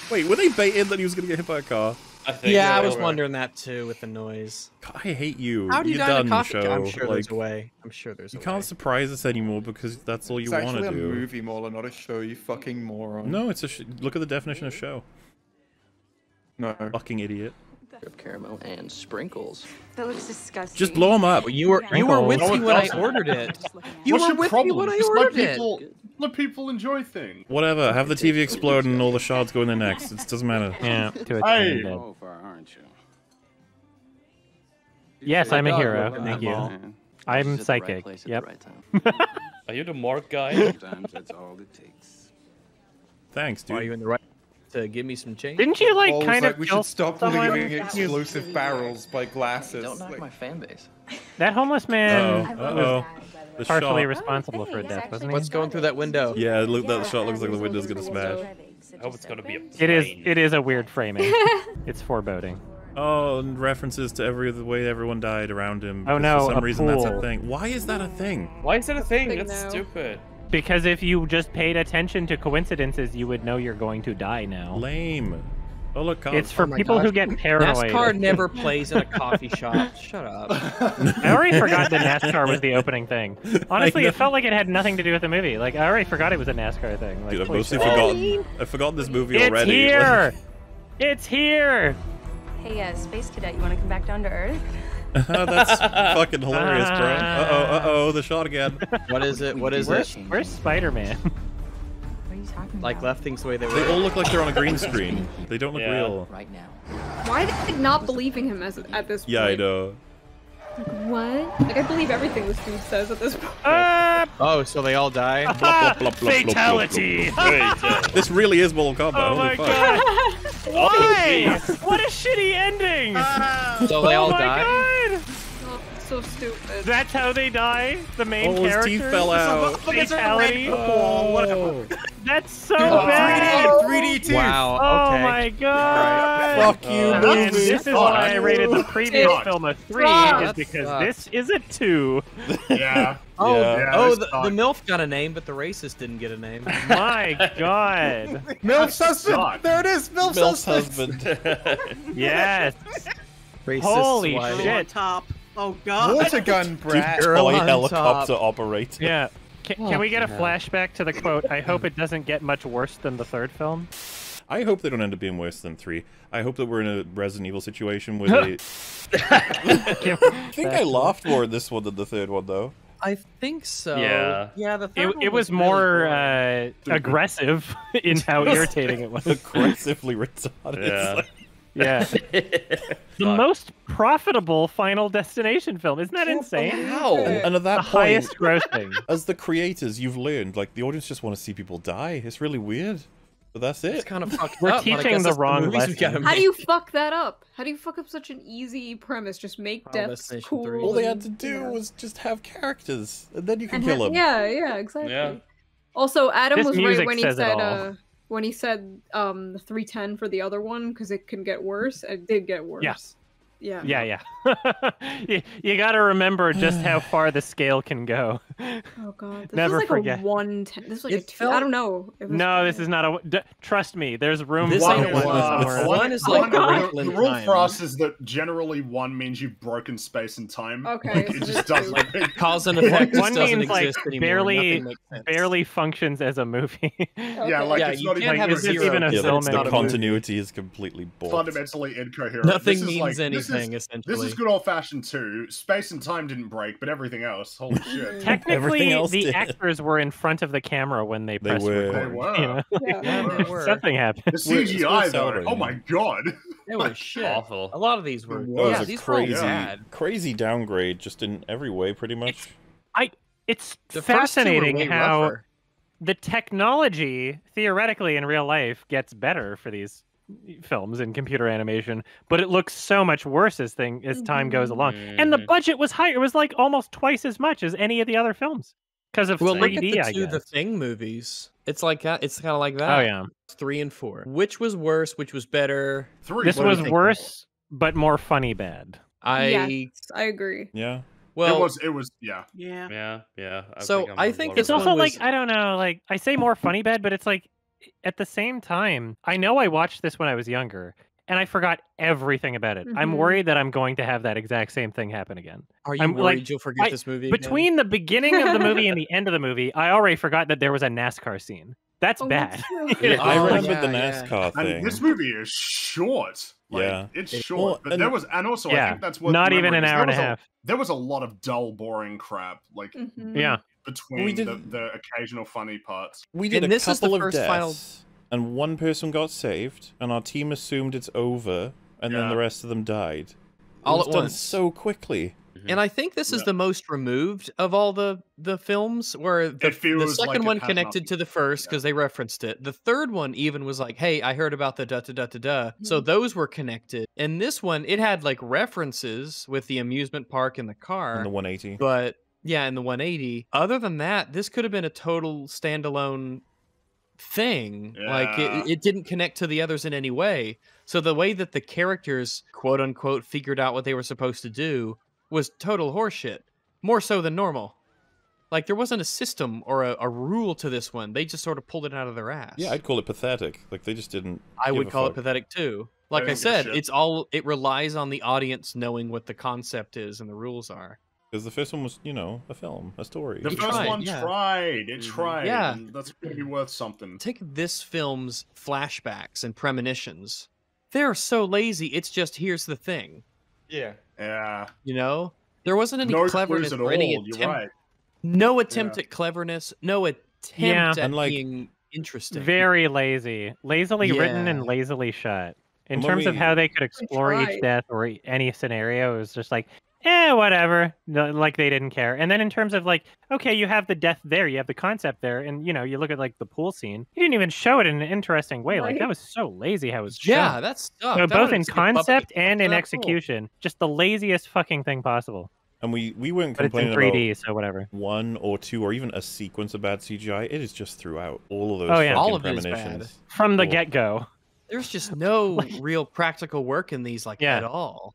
Wait, were they baiting that he was going to get hit by a car? I think Yeah, I was were. wondering that too with the noise. I hate you. How do you You're die in a the coffee? show. I'm sure there's a way. I'm sure there's You a can't way. surprise us anymore because that's all you It's want actually to a do. movie, Mauler, not a show. You fucking moron. No, it's a. Sh- look at the definition of show. No. Fucking idiot. Of caramel and sprinkles. That looks disgusting. Just blow them up. You were you were with me when I ordered it. You What's were your with problem? me when I Just ordered let it. people let people enjoy things. Whatever. Have the TV explode and all the shards go in there next. It doesn't matter. Yeah, to a Hey. tiny bit. Over, aren't you? Yes, I'm a hero. Thank you. that ball. Man, I'm Just at the right psychic. place at Yep. the right time. Are you the morgue guy? sometimes that's all it takes. Thanks, dude. Are you in the right to give me some change? Didn't you like Paul was kind like, of we should stop someone? leaving explosive barrels by glasses. Don't knock Like, my fan base. That homeless man Uh-oh. Uh-oh. The partially shot. responsible for death, wasn't he? What's going through that window? Yeah, look, that shot looks like the window's gonna smash. I hope it's gonna be a It is. plane. It is a weird framing. it's foreboding. Oh, and references to every the way everyone died around him. Oh, no, For some a reason, that's a pool. thing. Why is that a thing? Why is that a thing? Big That's no. stupid. Because if you just paid attention to coincidences, you would know you're going to die now. Lame. Oh look, Colin. It's for Oh my people who get paranoid. NASCAR never plays in a coffee shop. Shut up. I already forgot that NASCAR was the opening thing. Honestly, it felt like it had nothing to do with the movie. Like I already forgot it was a NASCAR thing. Like, Dude, I've holy mostly shit. forgotten. I forgot this movie already. It's already. here. It's here. Hey, uh, space cadet, you want to come back down to Earth? Oh, that's fucking hilarious, bro. Uh oh, uh oh, the shot again. What is it? What is Where's, it? where's Spider-Man? What are you talking about? Like left things the way they were. They all look like they're on a green screen. They don't look Yeah. real. Right now. Why are they not believing him as at this point? Yeah, I know. Like, what? Like I believe everything this dude says at this point. Ah, Oh, so they all die? Fatality. Uh, This really is Mortal Kombat. Oh my god. Why? what a shitty ending! So they oh all my died? God. Oh, so stupid. Uh, That's how they die. The main Oh, his character. teeth fell out. Fatality. Oh. oh. That's so Oh, bad. 3D, 3D tooth. Wow. Oh my god! Fuck you, And movie. this is why I rated the previous Fuck. film a three, Fuck. is because Fuck. this is a two. Yeah. Oh, Yeah. Yeah, oh, the, the. MILF got a name, but the racist didn't get a name. My god! Milf's husband. suck. There it is. Milf's, Milf's husband. husband. Yes. Racist Holy white. shit. Top. Oh god. Water gun brat. Girl Toy on helicopter top. operator. Yeah. Can, can we get a flashback to the quote? I hope it doesn't get much worse than the third film. I hope they don't end up being worse than three. I hope that we're in a Resident Evil situation where they. I think I laughed more in this one than the third one, though. I think so. Yeah. Yeah, the It, third one it was really more boring. uh, aggressive in how irritating it was. Aggressively retarded. Yeah. It's like- Yeah. the Fuck. most profitable Final Destination film. Isn't that insane? How? and at that The point, highest grossing. as the creators, you've learned like the audience just want to see people die. It's really weird, but that's it. It's kind of fucked We're up. but I teaching the wrong movies lesson. How do you fuck that up? How do you fuck up such an easy premise? Just make Final deaths cool. three. All they had to do yeah. was just have characters, and then you can And kill them. Yeah, yeah, exactly. Yeah. Also, Adam This was right when he said uh, when he said um 310 for the other one because it can get worse. It did get worse. Yeah. Yeah. Yeah, yeah. you, you got to remember just how far the scale can go. Oh god. This Never was like forget. a 110. This was like It a two. I don't know. It was No, this is not a. D- trust me, there's room This for ain't a a one one. somewhere. One One is like the- a the, rule time. for us is that generally one means you've broken space and time. Okay, Like, so it just doesn't. Like cause and effect just One doesn't means, like, anymore. barely- Nothing makes sense. barely functions as a movie. yeah, like Yeah, it's you not can't even. have a zero. even a Yeah, film the, not the a movie. continuity is completely bought. fundamentally incoherent. Nothing means like- this is- anything This is good old fashioned too. Space and time didn't break, but everything else. Holy shit. Technically, the did. actors were in front of the camera when they They pressed were. record. They were. you know? Yeah. they were. Something happened. The We're- it's worth CGI though. Oh my god. They were shit. Awful. A lot of these were. That That yeah, was a these were crazy, bad. crazy downgrade, just in every way, pretty much. It's The first two were fascinating how rougher. the technology, theoretically in real life, gets better for these films and computer animation, but it looks so much worse as thing as time goes Mhm. along. And the Mhm. budget was higher; it was like almost twice as much as any of the other films because of Well, look 3D. at I the two guess. The Thing movies. It's like that. It's kind of like that. Oh yeah, Three and four. Which was worse? Which was better? Three. this What was think? worse, but more funny bad. I Yes, I agree. Yeah. well. it was. It was. Yeah. Yeah. Yeah, yeah. I So, I'm I think It's this with one also was- like I don't know, like I say more funny bad, but it's like at the same time, I know I watched this when I was younger, and I forgot everything about it. I'm Mhm. worried that I'm going to have that exact same thing happen again. Are you I'm, worried like, you'll forget I- this movie? again? Between the beginning of the movie and the end of the movie, I already forgot that there was a NASCAR scene. That's Oh, bad. that's true. I remember yeah, the yeah. NASCAR thing. And this movie is short. Like, Yeah. it's short. well, but there was, and also I think that's what not even an hour and a was a- half. There was a lot of dull, boring crap. Like Mhm. Yeah. Between We did- the, the occasional funny parts. We did And a this is the couple of first deaths, final- and one person got saved, and our team assumed it's over, and then the rest of them died. It All was at done once. so quickly. Mm-hmm. And I think this is Yeah. the most removed of all the the films, where the, the second it one connected nothing. to the first because they referenced it. The third one even was like, "Hey, I heard about the da da da da da." Hmm. So those were connected. And this one, it had like references with the amusement park and the car, In the 180. but yeah, in the 180. Other than that, this could have been a total standalone thing. Like it, it didn't connect to the others in any way. So the way that the characters, quote unquote, figured out what they were supposed to do was total horseshit. More so than normal. Like there wasn't a system or a, a rule to this one. They just sort of pulled it out of their ass. Yeah, I'd call it pathetic. Like they just didn't. I would call fuck. it pathetic too. Like I a said, it's all it relies on the audience knowing what the concept is and the rules are. Because the first one was, you know, a film, a story. The He first tried, one yeah. tried. It Mhm. tried. Yeah. and that's gonna be worth something. Take this film's flashbacks and premonitions. They're so lazy. It's just here's the thing. Yeah. Yeah. You know, there wasn't any No cleverness at or all. any You're attempt. right. No attempt at cleverness. No attempt Yeah. at And, like, being interesting. Very lazy, lazily written and lazily shot. In And when terms of how they could explore each death or any scenario, it was just like eh, whatever. No, Like they didn't care. And then in terms of like, okay, you have the death there, you have the concept there, and you know, you look at like the pool scene. You didn't even show it in an interesting way. Like that was so lazy how it was Yeah, shown. that sucked. So That both in just been bumping concept and in that pool. execution, just the laziest fucking thing possible. And we we weren't But it's in complaining 3D, about so whatever. one or two or even a sequence of bad CGI. It is just throughout all of those Oh, yeah. fucking All of it is bad. premonitions. From the get go. There's just no real practical work in these, like Yeah. at all.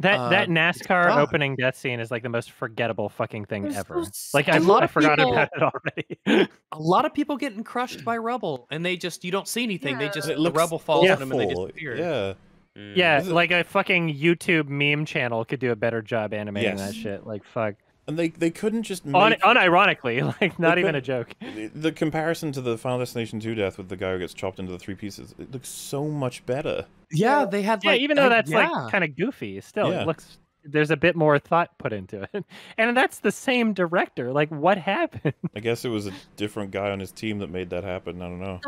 That Uh, that NASCAR God. opening death scene is like the most forgettable fucking thing There's ever. so Like A I, lot I of forgot people- about it already. A lot of people getting crushed by rubble, and they just you don't see anything. They just It the rubble falls Yeah. on them and they disappear. Yeah. yeah, Is like a fucking YouTube meme channel could do a better job animating that shit. Like fuck. And they they couldn't just make Un- unironically, like not even a joke. the- the comparison to the Final Destination 2 death with the guy who gets chopped into the three pieces. It looks so much better. Yeah, they had Yeah, like even though uh, that's yeah. like kind of goofy, still Yeah. it looks there's a bit more thought put into it. And that's the same director. Like what happened? I guess it was a different guy on his team that made that happen. I don't know.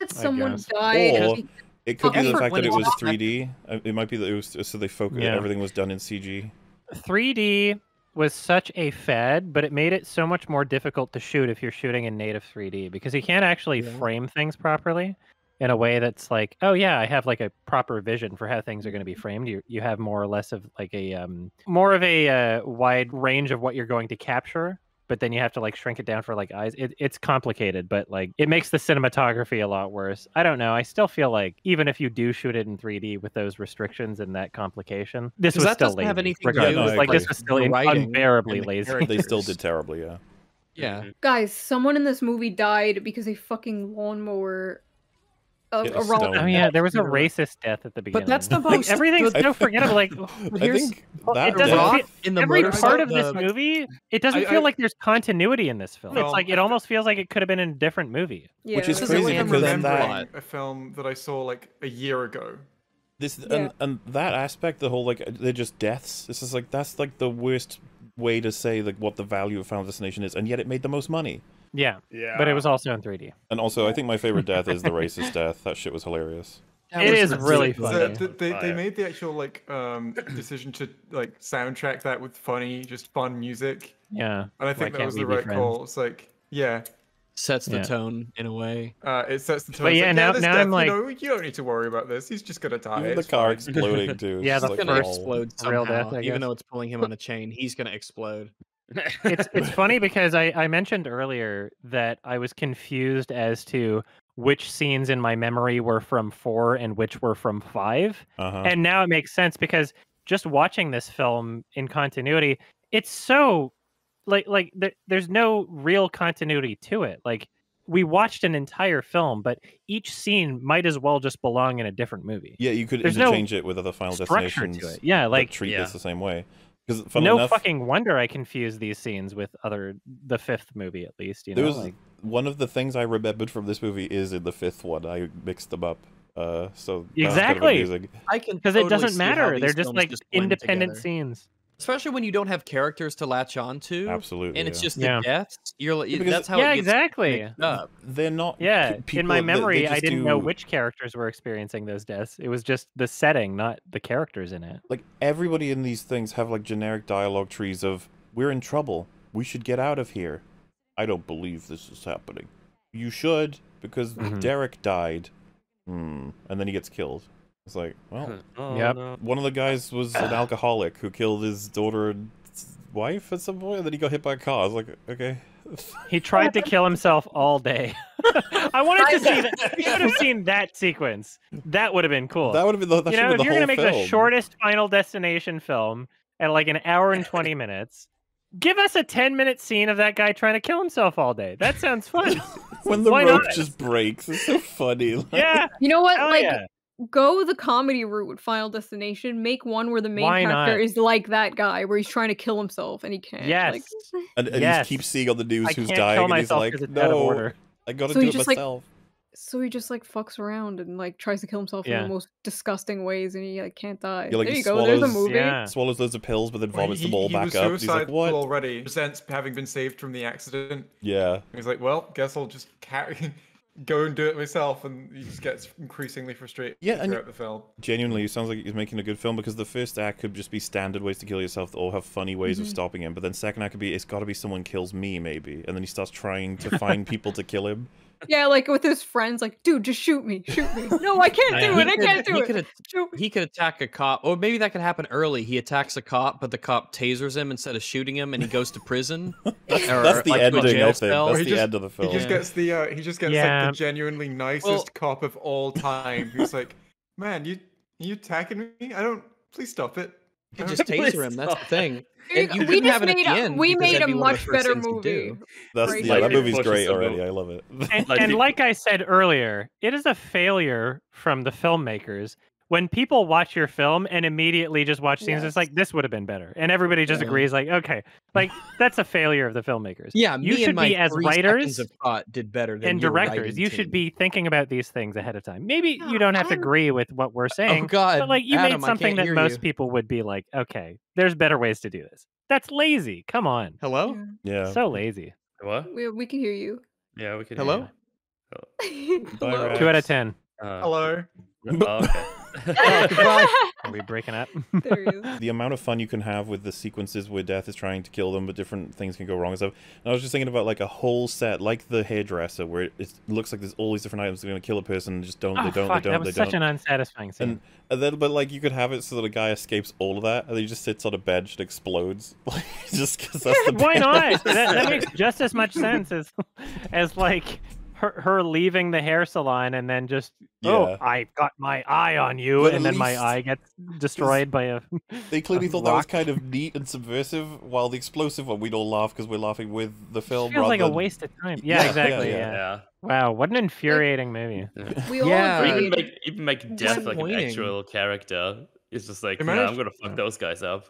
That I someone guess. died. Or it could be the fact that it was 3D. Uh, It might be that it was so they focused Yeah. Everything was done in CG. 3D was such a fad, but it made it so much more difficult to shoot if you're shooting in native 3D because you can't actually Yeah. frame things properly in a way that's like, oh yeah, I have like a proper vision for how things are going to be framed. You you have more or less of like a um more of a uh, wide range of what you're going to capture. But then you have to like shrink it down for like eyes. It, it's complicated, but like it makes the cinematography a lot worse. I don't know. I still feel like even if you do shoot it in 3D with those restrictions and that complication, this was that still doesn't have lazy, anything to do regardless. with, like this like, was still the unbearably the lazy. They still did terribly. Yeah. Yeah. Guys, someone in this movie died because a fucking lawnmower. Get a around stone. Oh yeah, there was a racist death at the beginning. But that's the like most- everything's the- so forgettable. Like I here's- think that it doesn't death- feel, in the every motorcycle- part of this movie, it doesn't I- feel I- like there's continuity in this film. Film. It's like it almost feels like it could have been in a different movie. yeah. Which is This is crazy I'm because that a film that I saw like a year ago. this Yeah. and, and that aspect, the whole like they're just deaths. This is like that's like the worst way to say like what the value of Final Destination is, and yet it made the most money. Yeah, Yeah. but it was also in 3D. And also, I think my favorite death is the racist death. That shit was hilarious. That It was is really funny. The- the- they, Oh, they yeah. made the actual like um decision to like soundtrack that with funny, just fun music, Yeah, and I Why think that was the right call. It's like, yeah, Sets the Yeah. tone in a way. uh, it sets the tone. But It's yeah, like, now- this now death, I'm like- you, know, you don't need to worry about this. He's just gonna die. Even the car exploding too. Yeah, it's the just He's like, gonna first- explode real somehow. death, I even though it's pulling him on a chain, he's gonna explode. It's it's funny because I, I mentioned earlier that I was confused as to which scenes in my memory were from four and which were from five. Uh-huh. And now it makes sense because just watching this film in continuity, it's so like like there, there's no real continuity to it. Like we watched an entire film, but each scene might as well just belong in a different movie. Yeah, you could There's no interchange it with other Final structure to Destinations. it. Yeah, like- treat Yeah. this the same way. Because no enough, fucking wonder I confuse these scenes with other the fifth movie at least. You know, was like, one of the things I remembered from this movie is in the fifth one. I mixed them up. Uh, so that's kind of Exactly. I can because totally it doesn't matter. They're just like blend independent together. scenes. Especially when you don't have characters to latch on to. Absolutely, and it's yeah. just Yeah. the deaths. You're like, Yeah, because- that's how yeah, it gets exactly. mixed. They're not. Yeah, people in my memory, I didn't know which characters were experiencing those deaths. It was just the setting, not the characters in it. like everybody in these things have like generic dialogue trees of we're in trouble we should get out of here i don't believe this is happening you should because Mhm. derek died hmm and then he gets killed it's like well oh, Yep. no. one of the guys was an alcoholic who killed his daughter and wife at some point and then he got hit by a car i was like okay He tried to kill himself all day. I wanted to see that. You should have seen that sequence. That would have been cool. that would have been the, that you know, have if been you're the gonna whole make film the shortest Final Destination film at like an hour and twenty minutes, give us a ten minute scene of that guy trying to kill himself all day. That sounds fun. when the Why rope not? just breaks it's so funny like- yeah. You know what? Hell like, yeah. Go the comedy route with Final Destination. Make one where the main Why character not? is like that guy, where he's trying to kill himself and he can't. Yes. Like, and, and Yes. he keeps seeing on the news I who's dying and he's myself like 'cause it's out of no i gotta So do it just, like, myself so he just like fucks around and like tries to kill himself in the most disgusting ways, and he like can't die. Yeah, like there he you go. There's a movie. Yeah. swallows loads of pills but then Well, vomits he, them all he back up he's like what already, resents having been saved from the accident. yeah He's like, well, guess I'll just carry. Go and do it myself, and he just gets increasingly frustrated Yeah, and throughout the film. Genuinely, it sounds like he's making a good film because the first act could just be standard ways to kill yourself or have funny ways of Mhm. stopping him. But then second act could be it's got to be someone kills me maybe, and then he starts trying to find people to kill him. Yeah, like with his friends, like, dude, just shoot me, shoot me. No, I can't do He it. I can't do he it. Could, at- he could attack a cop, or maybe that could happen early. He attacks a cop, but the cop tasers him instead of shooting him, and he goes to prison. that's, Or, that's the like, ending, I jail think. That's he the just- end of the film. He just gets the uh, he just gets Yeah. like the genuinely nicest cop of all time. Who's like, man, you you attacking me? I don't. Please stop it. You I could just taser him. That's the thing. And you we just have it at made the a, end. we made that'd a be one of much better movie. That's right yeah, that movie's great already. I love it. And, and like I said earlier, it is a failure from the filmmakers when people watch your film and immediately just watch scenes. It's like this would have been better, and everybody just Yeah. agrees. Like, okay, like that's a failure of the filmmakers. Yeah, you should and my be as writers of thought did better than and directors. writing You should be thinking about these things ahead of time. Maybe you don't have to I'm- agree with what we're saying. Oh God, but like you Adam, made something that most you. people would be like, okay, there's better ways to do this. That's lazy. Come on, Hello. Yeah. so lazy. What? We, we can hear you. Yeah, we can. Hello? Bye, Rex. Two out of ten. Uh, Hello. Oh, okay. Are we breaking up? There he is. the amount of fun you can have with the sequences where death is trying to kill them, but different things can go wrong and stuff. And I was just thinking about like a whole set, like the hairdresser, where it, it looks like there's all these different items that are going to kill a person, and just don't, Oh, they don't, fuck, they don't, that was they such don't. an unsatisfying scene. and, and then, but like you could have it so that a guy escapes all of that, and then he just sits on a bench and explodes, like just because that's the Why not? That, that makes just as much sense as as like her, her leaving the hair salon and then just oh, Yeah. oh I got my eye on you But and then my eye gets destroyed by a They clearly a thought that was kind of neat and subversive, while the explosive one we'd all laugh because we're laughing with the film. it feels like a waste of time. Yeah, Yeah, exactly. yeah, Yeah, yeah. Wow, what an infuriating movie. We all Yeah. Or even make even make death like an actual character. It's just like, They no, I'm gonna fuck those guys up.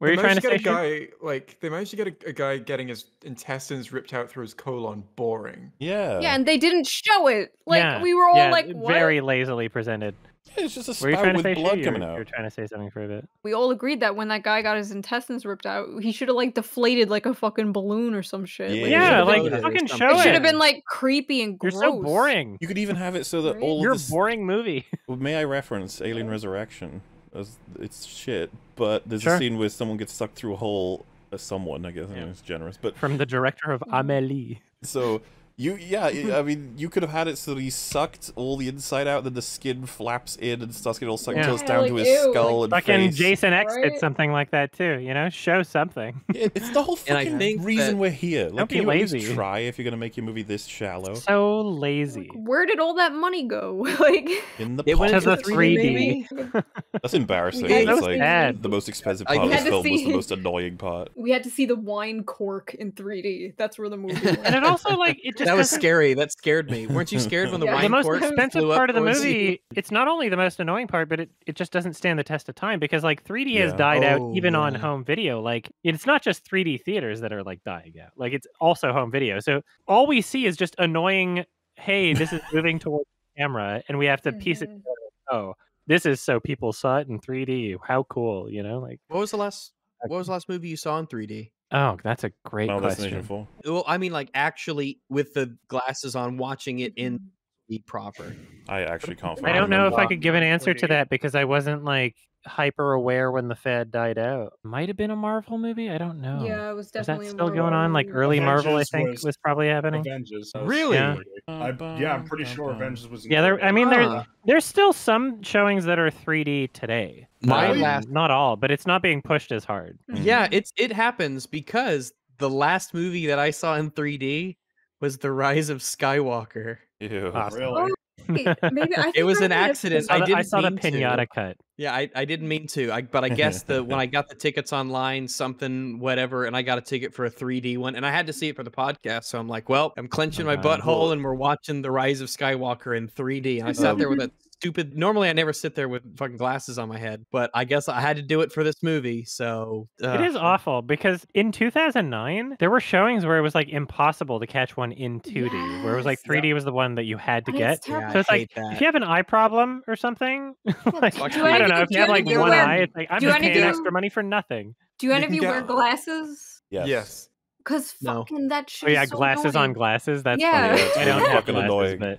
Were they you trying to managed say? get a Shoe? guy like they managed to get a, a guy getting his intestines ripped out through his colon boring. Yeah. Yeah, and they didn't show it. Like yeah, we were all yeah, like, what? very lazily presented. Yeah, it's just a Were you spout with say Shoe? blood You coming were- out. You were trying to say something for a bit. We all agreed that when that guy got his intestines ripped out, he should have like deflated like a fucking balloon or some shit. Yeah, Like, it Yeah, should've like been- fucking show it It should have been like creepy and gross. You're so boring. You could even have it so that Right? all You're a of this. boring movie. Well, May I reference Alien Resurrection? It's shit, but there's Sure. a scene where someone gets sucked through a hole. Uh, someone, I guess, I Yeah. know it's generous, but From the director of Amélie. so you, yeah, I I mean, you could have had it so that he sucked all the inside out, then the skin flaps in and starts getting all sucked Yeah. until it's Yeah, down to his ew, skull like- and Fucking face. Jason X did something like that too. You know, show something. It- it's the whole And I fucking think reason that- we're here. Like, Don't can be you at least lazy. try if you're gonna make your movie this shallow? So lazy. Where did all that money go? like In the It went pot. To the 3D, 3D. That's embarrassing. Yeah, It's that was like bad. the most expensive I part of had this to film was the most annoying part. we had to see the wine cork in 3D. That's where the movie went. And it also like it just That was scary. That scared me. Weren't you scared when the Yeah. wine the most corks expensive flew part of the towards you? movie it's not only the most annoying part but it, it just doesn't stand the test of time because like 3d has Yeah. died out Oh, even on home video like it's not just 3d theaters that are like dying out like it's also home video so all we see is just annoying hey this is moving towards the camera and we have to piece it Mhm. together oh this is so people saw it in 3d how cool you know like What was the last? What was the last movie you saw in 3D? Oh that's a great Final Destination question 4. Well, I mean, like actually with the glasses on, watching it in the proper. I actually can't. i don't know if i could give an answer to that because i wasn't like hyper aware when the fad died out might have been a marvel movie i don't know Yeah, it was Is that definitely a still going on? Like Marvel early Marvel, I think, was- was, probably happening. Avengers. was Really? Yeah. I, yeah, I'm pretty sure Avengers was. Yeah, there. I mean, Huh. there, there's still some showings that are 3D today. My Um, last- not all, but it's not being pushed as hard. Yeah, it's it happens because the last movie that I saw in 3D was The Rise of Skywalker. Ew. Awesome. Really? Wait, maybe I It was I an accident. I I didn't I saw the mean to. cut. Yeah, I, I didn't mean to. I but I guess the when I got the tickets online, something whatever, and I got a ticket for a 3D one, and I had to see it for the podcast. So I'm like, well, I'm clenching oh my butthole, and we're watching The Rise of Skywalker in 3D. And I sat oh. there with that stupid. Normally, I never sit there with fucking glasses on my head, but I guess I had to do it for this movie. So It uh, is awful because in 2009 there were showings where it was like impossible to catch one in 2D, where it was like 3D was the one that you had to And get. it's terrible. So it's I like that. if you have an eye problem or something, like do I any don't know, of- if do you have like one wear- eye, it's like I'm do just any of paying you- extra money for nothing. Do any You of can you wear glasses? Yes. Yes. Cause No. fucking that Oh yeah, so glasses on glasses. That's Yeah. funny. Yeah, it's I don't really have fucking glasses, annoying. but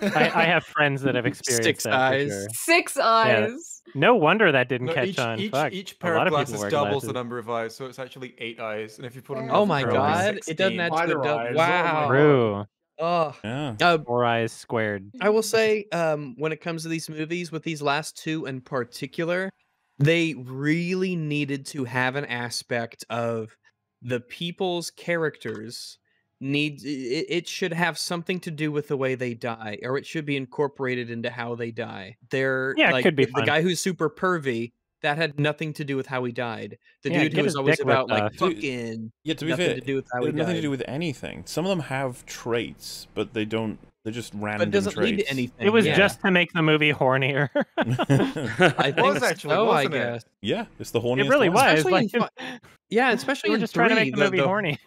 I, I have friends that have experienced Six that. for eyes. sure. Six Yeah. eyes. No wonder that didn't No, catch each, on. each, Fuck. each A pair lot of of glasses doubles glasses. the number of eyes, so it's actually eight eyes. And if you put them Oh my god, it doesn't add to a Spider double. eyes, oh my Wow. True. Oh, Yeah. uh, Four eyes squared. I will say, um, when it comes to these movies, with these last two in particular, they really needed to have an aspect of the people's characters need it, it should have something to do with the way they die or it should be incorporated into how they die they're Yeah, it could be the, the fun. guy who's super pervy that had nothing to do with how he died the Yeah, dude get who was always about ripped like off. Dude, fucking Yeah, to be nothing fair, to do with how it he had nothing to do with anything. Some of them have traits, but they don't. They're just random but it doesn't traits. lead to anything It was yeah. just to make the movie hornier. I think was actually, so, I wasn't it? guess. Yeah, it's the horniest. it really one. was. Especially Like, in Yeah, especially we're in just trying to make the the- movie the- horny.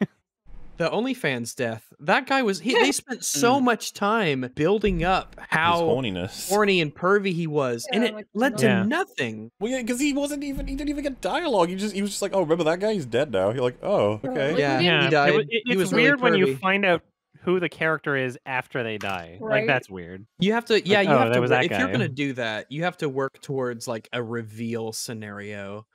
The OnlyFans death. That guy was. He, they spent so much time building up how horniness. horny and pervy he was, and it like, led to Yeah. nothing. Well, yeah, because he wasn't even. He didn't even get dialogue. He just. He was just like, oh, remember that guy? He's dead now. You're like, oh, okay. Yeah, yeah, he died. wa- it- he it's was really weird when you find out who the character is after they die. Like Right. that's weird. You have to. Yeah, you oh, have that to. was wo- that If you're gonna do that, you have to work towards like a reveal scenario,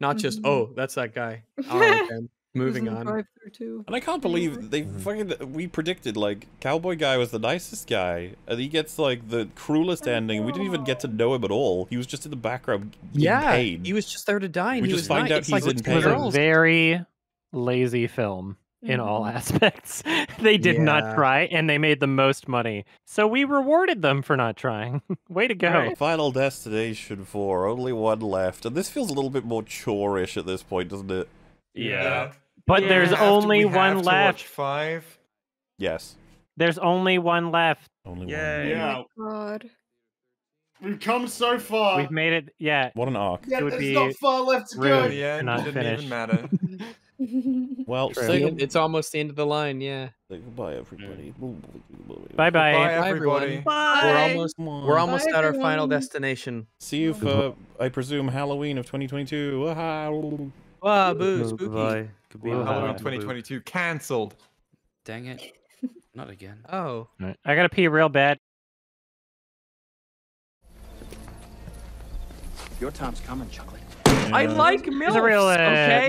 not just Mhm. oh, that's that guy. All right, then. Moving It was in on. drive-through, too. And I can't believe they fucking. We predicted like Cowboy Guy was the nicest guy, and he gets like the cruelest ending. We didn't even get to know him at all. He was just in the background. Yeah, pain. he was just there to die, and We he just was find not, out it's he's like in with It was pain. a very lazy film in mm-hmm. all aspects. they did Yeah. not try, and they made the most money. So we rewarded them for not trying. Way to go! Final Destination 4, only one left. And this feels a little bit more chore-ish at this point, doesn't it? Yeah. But Yeah. there's We to- only we have one to watch left. Five. Yes. There's only one left. Only Yeah, one. yeah. God. We've come so far. We've made it. Yeah. What an arc. Yeah, it would there's be not far left to rude go. In the end, not it didn't finish. even matter. Well, True. say The gub- end- It's almost the end of the line. Yeah. say goodbye, everybody. Bye bye. Bye, Bye, everybody. Bye. We're almost. We're almost Bye, at our final destination. See you for, I presume, Halloween of 2022. Ah, Ah, boo, spooky. Goodbye. Goodbye. Well, Halloween Uh, 2022 cancelled. Dang it. Not again. Oh. Alright, I gotta pee real bad. Your time's coming, chocolate. I like milk. real, uh, okay.